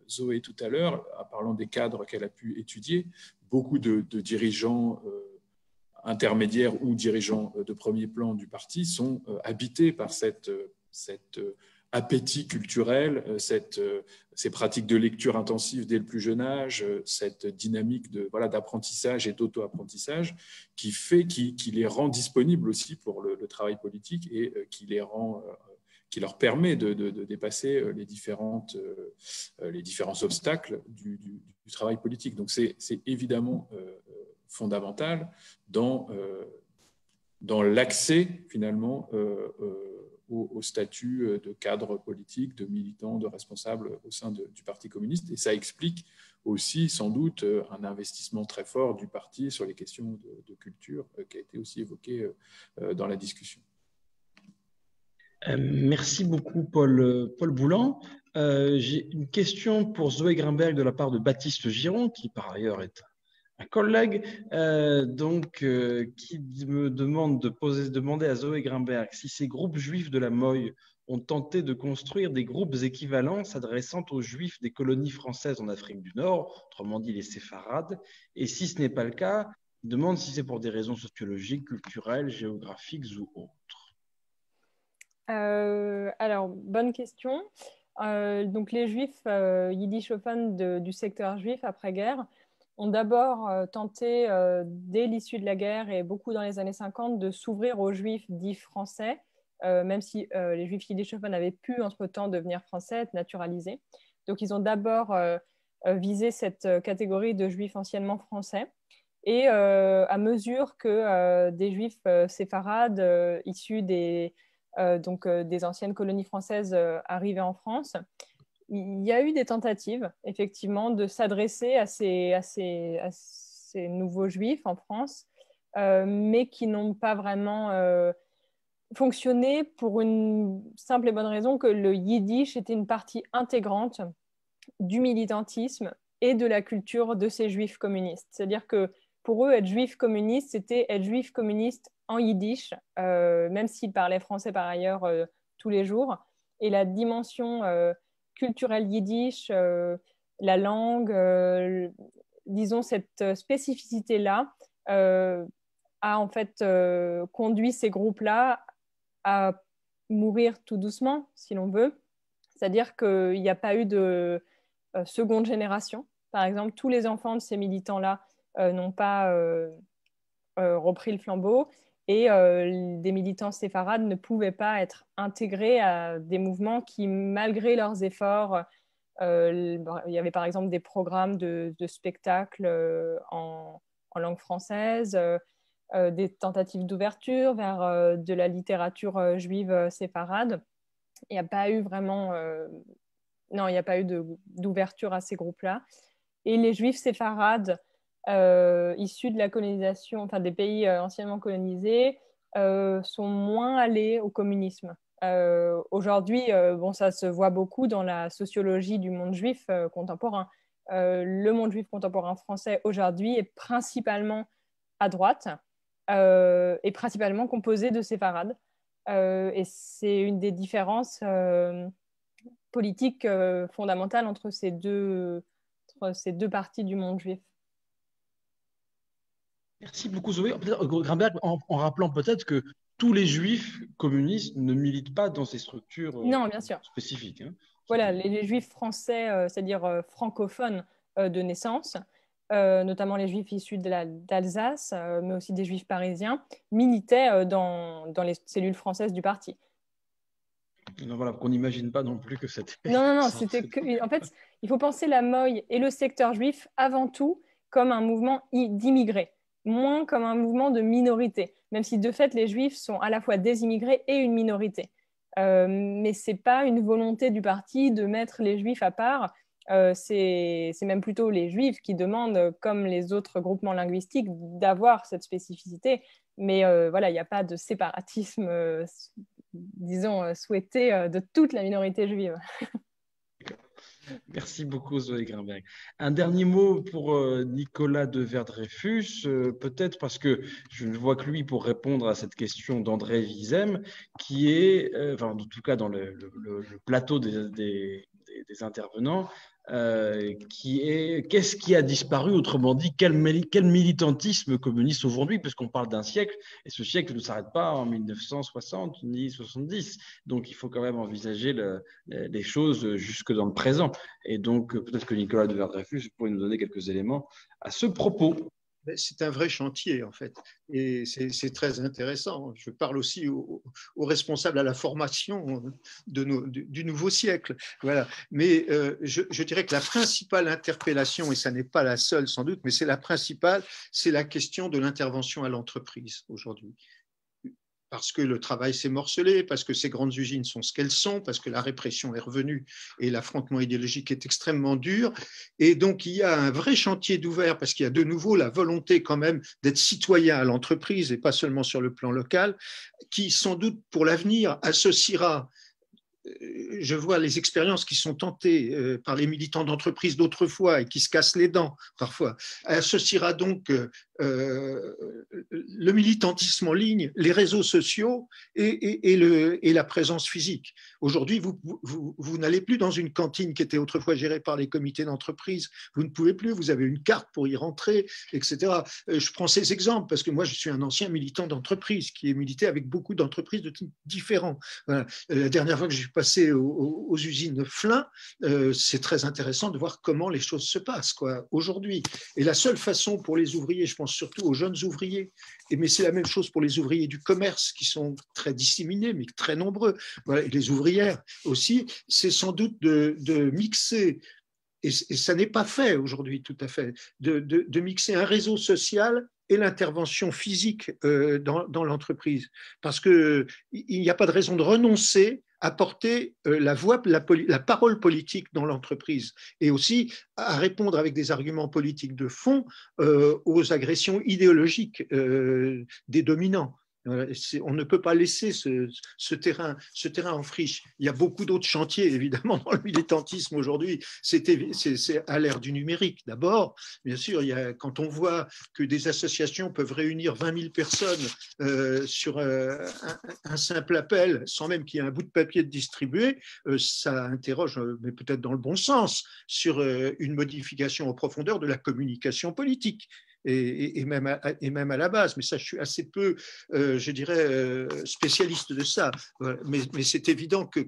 Zoé tout à l'heure, parlant des cadres qu'elle a pu étudier beaucoup de, dirigeants euh, intermédiaires ou dirigeants euh, de premier plan du parti sont euh, habités par cette, cette appétit culturel, cette, ces pratiques de lecture intensive dès le plus jeune âge, cette dynamique de voilà d'apprentissage et d'auto-apprentissage qui fait qui, qui, les rend disponibles aussi pour le, travail politique et qui les rend qui leur permet de, dépasser les, différentes, les différents obstacles du, travail politique. Donc c'est évidemment euh, euh, fondamental euh, dans l'accès finalement au, statut de cadre politique, de militant, de responsable au sein du Parti communiste. Et ça explique aussi sans doute un investissement très fort du parti sur les questions de, culture qui a été aussi évoqué dans la discussion. Merci beaucoup, Paul, Paul Boulan. Euh, j'ai une question pour Zoé Grimberg de la part de Baptiste Giron, qui par ailleurs est un collègue, euh, donc, euh, qui me demande de poser, demander à Zoé Grimberg si ces groupes juifs de la Moye ont tenté de construire des groupes équivalents s'adressant aux juifs des colonies françaises en Afrique du Nord, autrement dit les séfarades, et si ce n'est pas le cas, ils demandent si c'est pour des raisons sociologiques, culturelles, géographiques ou autres. Euh, alors, bonne question. Euh, donc, les juifs euh, yiddishophones du secteur juif après-guerre ont d'abord euh, tenté, dès l'issue de la guerre et beaucoup dans les années 50, de s'ouvrir aux juifs dits français, même si les juifs yiddishophones avaient pu entre-temps devenir français, être naturalisés. Donc, ils ont d'abord visé cette catégorie de juifs anciennement français. Et à mesure que des juifs séfarades issus des, euh, donc euh, des anciennes colonies françaises euh, arrivées en France, il y a eu des tentatives, effectivement, de s'adresser à ces, à, ces, à ces, nouveaux juifs en France, mais qui n'ont pas vraiment fonctionné pour une simple et bonne raison que le yiddish était une partie intégrante du militantisme et de la culture de ces juifs communistes. C'est-à-dire que pour eux, être juif communiste, c'était être juif communiste en yiddish, euh, même s'il parlait français par ailleurs euh, tous les jours. Et la dimension euh, culturelle yiddish, la langue, disons cette spécificité-là, a en fait conduit ces groupes-là à mourir tout doucement, si l'on veut. C'est-à-dire qu'il n'y a pas eu de seconde génération. Par exemple, tous les enfants de ces militants-là n'ont pas repris le flambeau et euh, des militants séfarades ne pouvaient pas être intégrés à des mouvements qui, malgré leurs efforts, euh, il y avait par exemple des programmes de, spectacles euh, en, langue française, des tentatives d'ouverture vers de la littérature juive séfarade. Il n'y a pas eu vraiment, non, il n'y a pas eu d'ouverture à ces groupes-là. Et les juifs séfarades issus de la colonisation, enfin des pays euh, anciennement colonisés, euh, sont moins allés au communisme. Aujourd'hui, bon, ça se voit beaucoup dans la sociologie du monde juif contemporain. le monde juif contemporain français aujourd'hui est principalement à droite et principalement composé de séfarades. et c'est une des différences politiques fondamentales entre ces, deux, entre ces deux parties du monde juif. Merci beaucoup Zoé. Grimberg, en, rappelant peut-être que tous les juifs communistes ne militent pas dans ces structures euh, non, bien sûr. spécifiques. Hein. Voilà, les, juifs français, euh, c'est-à-dire euh, francophones de naissance, notamment les juifs issus d'Alsace, mais aussi des juifs parisiens, militaient dans, dans, les cellules françaises du parti. Non, voilà, qu'on n'imagine pas non plus que c'était. Non, non, non, c'était que. En fait, il faut penser la Moye et le secteur juif avant tout comme un mouvement d'immigrés moins comme un mouvement de minorité, même si de fait les juifs sont à la fois des immigrés et une minorité. Euh, mais ce n'est pas une volonté du parti de mettre les juifs à part. Euh, c'est même plutôt les juifs qui demandent, comme les autres groupements linguistiques, d'avoir cette spécificité. Mais euh, voilà, il n'y a pas de séparatisme, disons, souhaité de toute la minorité juive. Merci beaucoup, Zoé Grimberg. Un dernier mot pour euh, Nicolas de Verdreyfus, euh, peut-être parce que je ne vois que lui pour répondre à cette question d'André Vizem, qui est, euh, en tout cas dans le, plateau des intervenants, euh, qui est qu'est-ce qui a disparu, autrement dit, quel, militantisme communiste aujourd'hui, puisqu'on parle d'un siècle, et ce siècle ne s'arrête pas en 1960 ni 70, donc il faut quand même envisager les choses jusque dans le présent. Et donc peut-être que Nicolas de Verdreyfus pourrait nous donner quelques éléments à ce propos c'est un vrai chantier, en fait. Et c'est très intéressant. Je parle aussi aux, responsables à la formation de du, nouveau siècle. Voilà. Mais euh, je, je, dirais que la principale interpellation, et ça n'est pas la seule sans doute, mais c'est la principale, c'est la question de l'intervention à l'entreprise aujourd'hui parce que le travail s'est morcelé, parce que ces grandes usines sont ce qu'elles sont, parce que la répression est revenue et l'affrontement idéologique est extrêmement dur. Et donc, il y a un vrai chantier d'ouvert, parce qu'il y a de nouveau la volonté quand même d'être citoyen à l'entreprise et pas seulement sur le plan local, qui sans doute pour l'avenir associera je vois les expériences qui sont tentées euh, par les militants d'entreprise d'autrefois et qui se cassent les dents parfois. Associera donc euh, le militantisme en ligne, les réseaux sociaux et la présence physique. Aujourd'hui, vous, n'allez plus dans une cantine qui était autrefois gérée par les comités d'entreprise. Vous ne pouvez plus, vous avez une carte pour y rentrer, etc. Euh, je prends ces exemples parce que moi, je suis un ancien militant d'entreprise qui est milité avec beaucoup d'entreprises de types différents. Euh, la dernière fois que je suis passé aux, usines Flin, c'est très intéressant de voir comment les choses se passent aujourd'hui. Et la seule façon pour les ouvriers, je pense, surtout aux jeunes ouvriers. Mais c'est la même chose pour les ouvriers du commerce qui sont très disséminés, mais très nombreux. Et les aussi, c'est sans doute de, mixer et, ça n'est pas fait aujourd'hui tout à fait, de, mixer un réseau social et l'intervention physique euh, dans, l'entreprise. Parce qu'il n'y a pas de raison de renoncer apporter euh, la voix, la, parole politique dans l'entreprise et aussi à répondre avec des arguments politiques de fond euh, aux agressions idéologiques des dominants. On ne peut pas laisser ce, terrain, en friche. Il y a beaucoup d'autres chantiers, évidemment, dans le militantisme aujourd'hui. C'est à l'ère du numérique. D'abord, bien sûr, quand on voit que des associations peuvent réunir 20 000 personnes euh, sur euh, un, simple appel, sans même qu'il y ait un bout de papier de distribué, euh, ça interroge, mais peut-être dans le bon sens, sur une modification en profondeur de la communication politique et, même à, la base. Mais ça, je suis assez peu, euh, je dirais, euh, spécialiste de ça. Mais, c'est évident que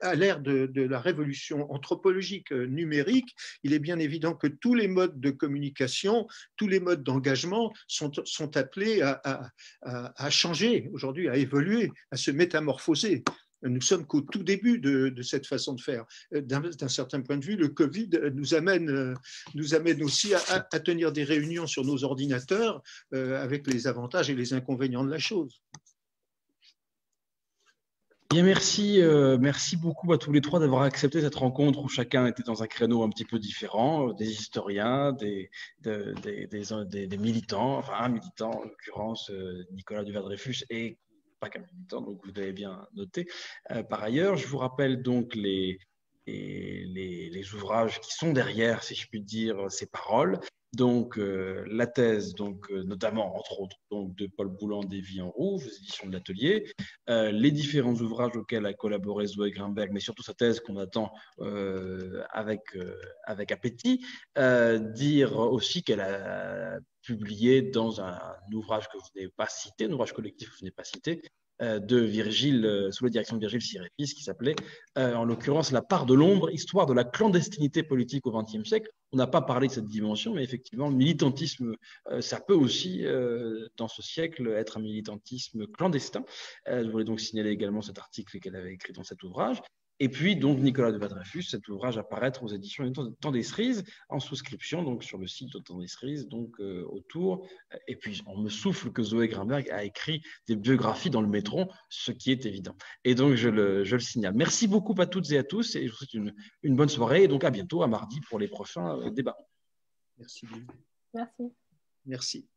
à l'ère de, la révolution anthropologique euh, numérique, il est bien évident que tous les modes de communication, tous les modes d'engagement sont, appelés à changer aujourd'hui, à évoluer, à se métamorphoser nous sommes qu'au tout début de, cette façon de faire. Euh, d'un certain point de vue, le Covid nous amène, euh, aussi à, tenir des réunions sur nos ordinateurs euh, avec les avantages et les inconvénients de la chose. Bien, merci, merci beaucoup à tous les trois d'avoir accepté cette rencontre où chacun était dans un créneau un petit peu différent, des historiens, des, des, militants, enfin un militant en l'occurrence Nicolas Duvert-Dreyfus et donc vous l'avez bien noté. Euh, par ailleurs, je vous rappelle donc les, les, les, ouvrages qui sont derrière, si je puis dire, ces paroles. Donc, euh, la thèse, donc, euh, notamment, entre autres, donc, de Paul Boulan des Vies en Rouge, éditions de l'Atelier, les différents ouvrages auxquels a collaboré Zoé Grimberg, mais surtout sa thèse qu'on attend avec, avec appétit, dire aussi qu'elle a publié dans un, ouvrage que vous n'avez pas cité, un ouvrage collectif que vous n'avez pas cité, euh, de Virgile, euh, sous la direction de Virgile Sirépis, qui s'appelait, euh, en l'occurrence, La part de l'ombre, histoire de la clandestinité politique au XXe siècle. On n'a pas parlé de cette dimension, mais effectivement, le militantisme, ça peut aussi, dans ce siècle, être un militantisme clandestin. je voulais donc signaler également cet article qu'elle avait écrit dans cet ouvrage. Et puis, donc, Nicolas de Vadrefus, cet ouvrage apparaître aux éditions Tendestrise en souscription, donc sur le site de Tendestrise, donc euh, autour. Et puis, on me souffle que Zoé Grimberg a écrit des biographies dans le métro, ce qui est évident. Et donc, je le, je le signale. Merci beaucoup à toutes et à tous, et je vous souhaite une, une bonne soirée, et donc à bientôt, à mardi, pour les prochains euh, débats. Merci. Merci. Merci.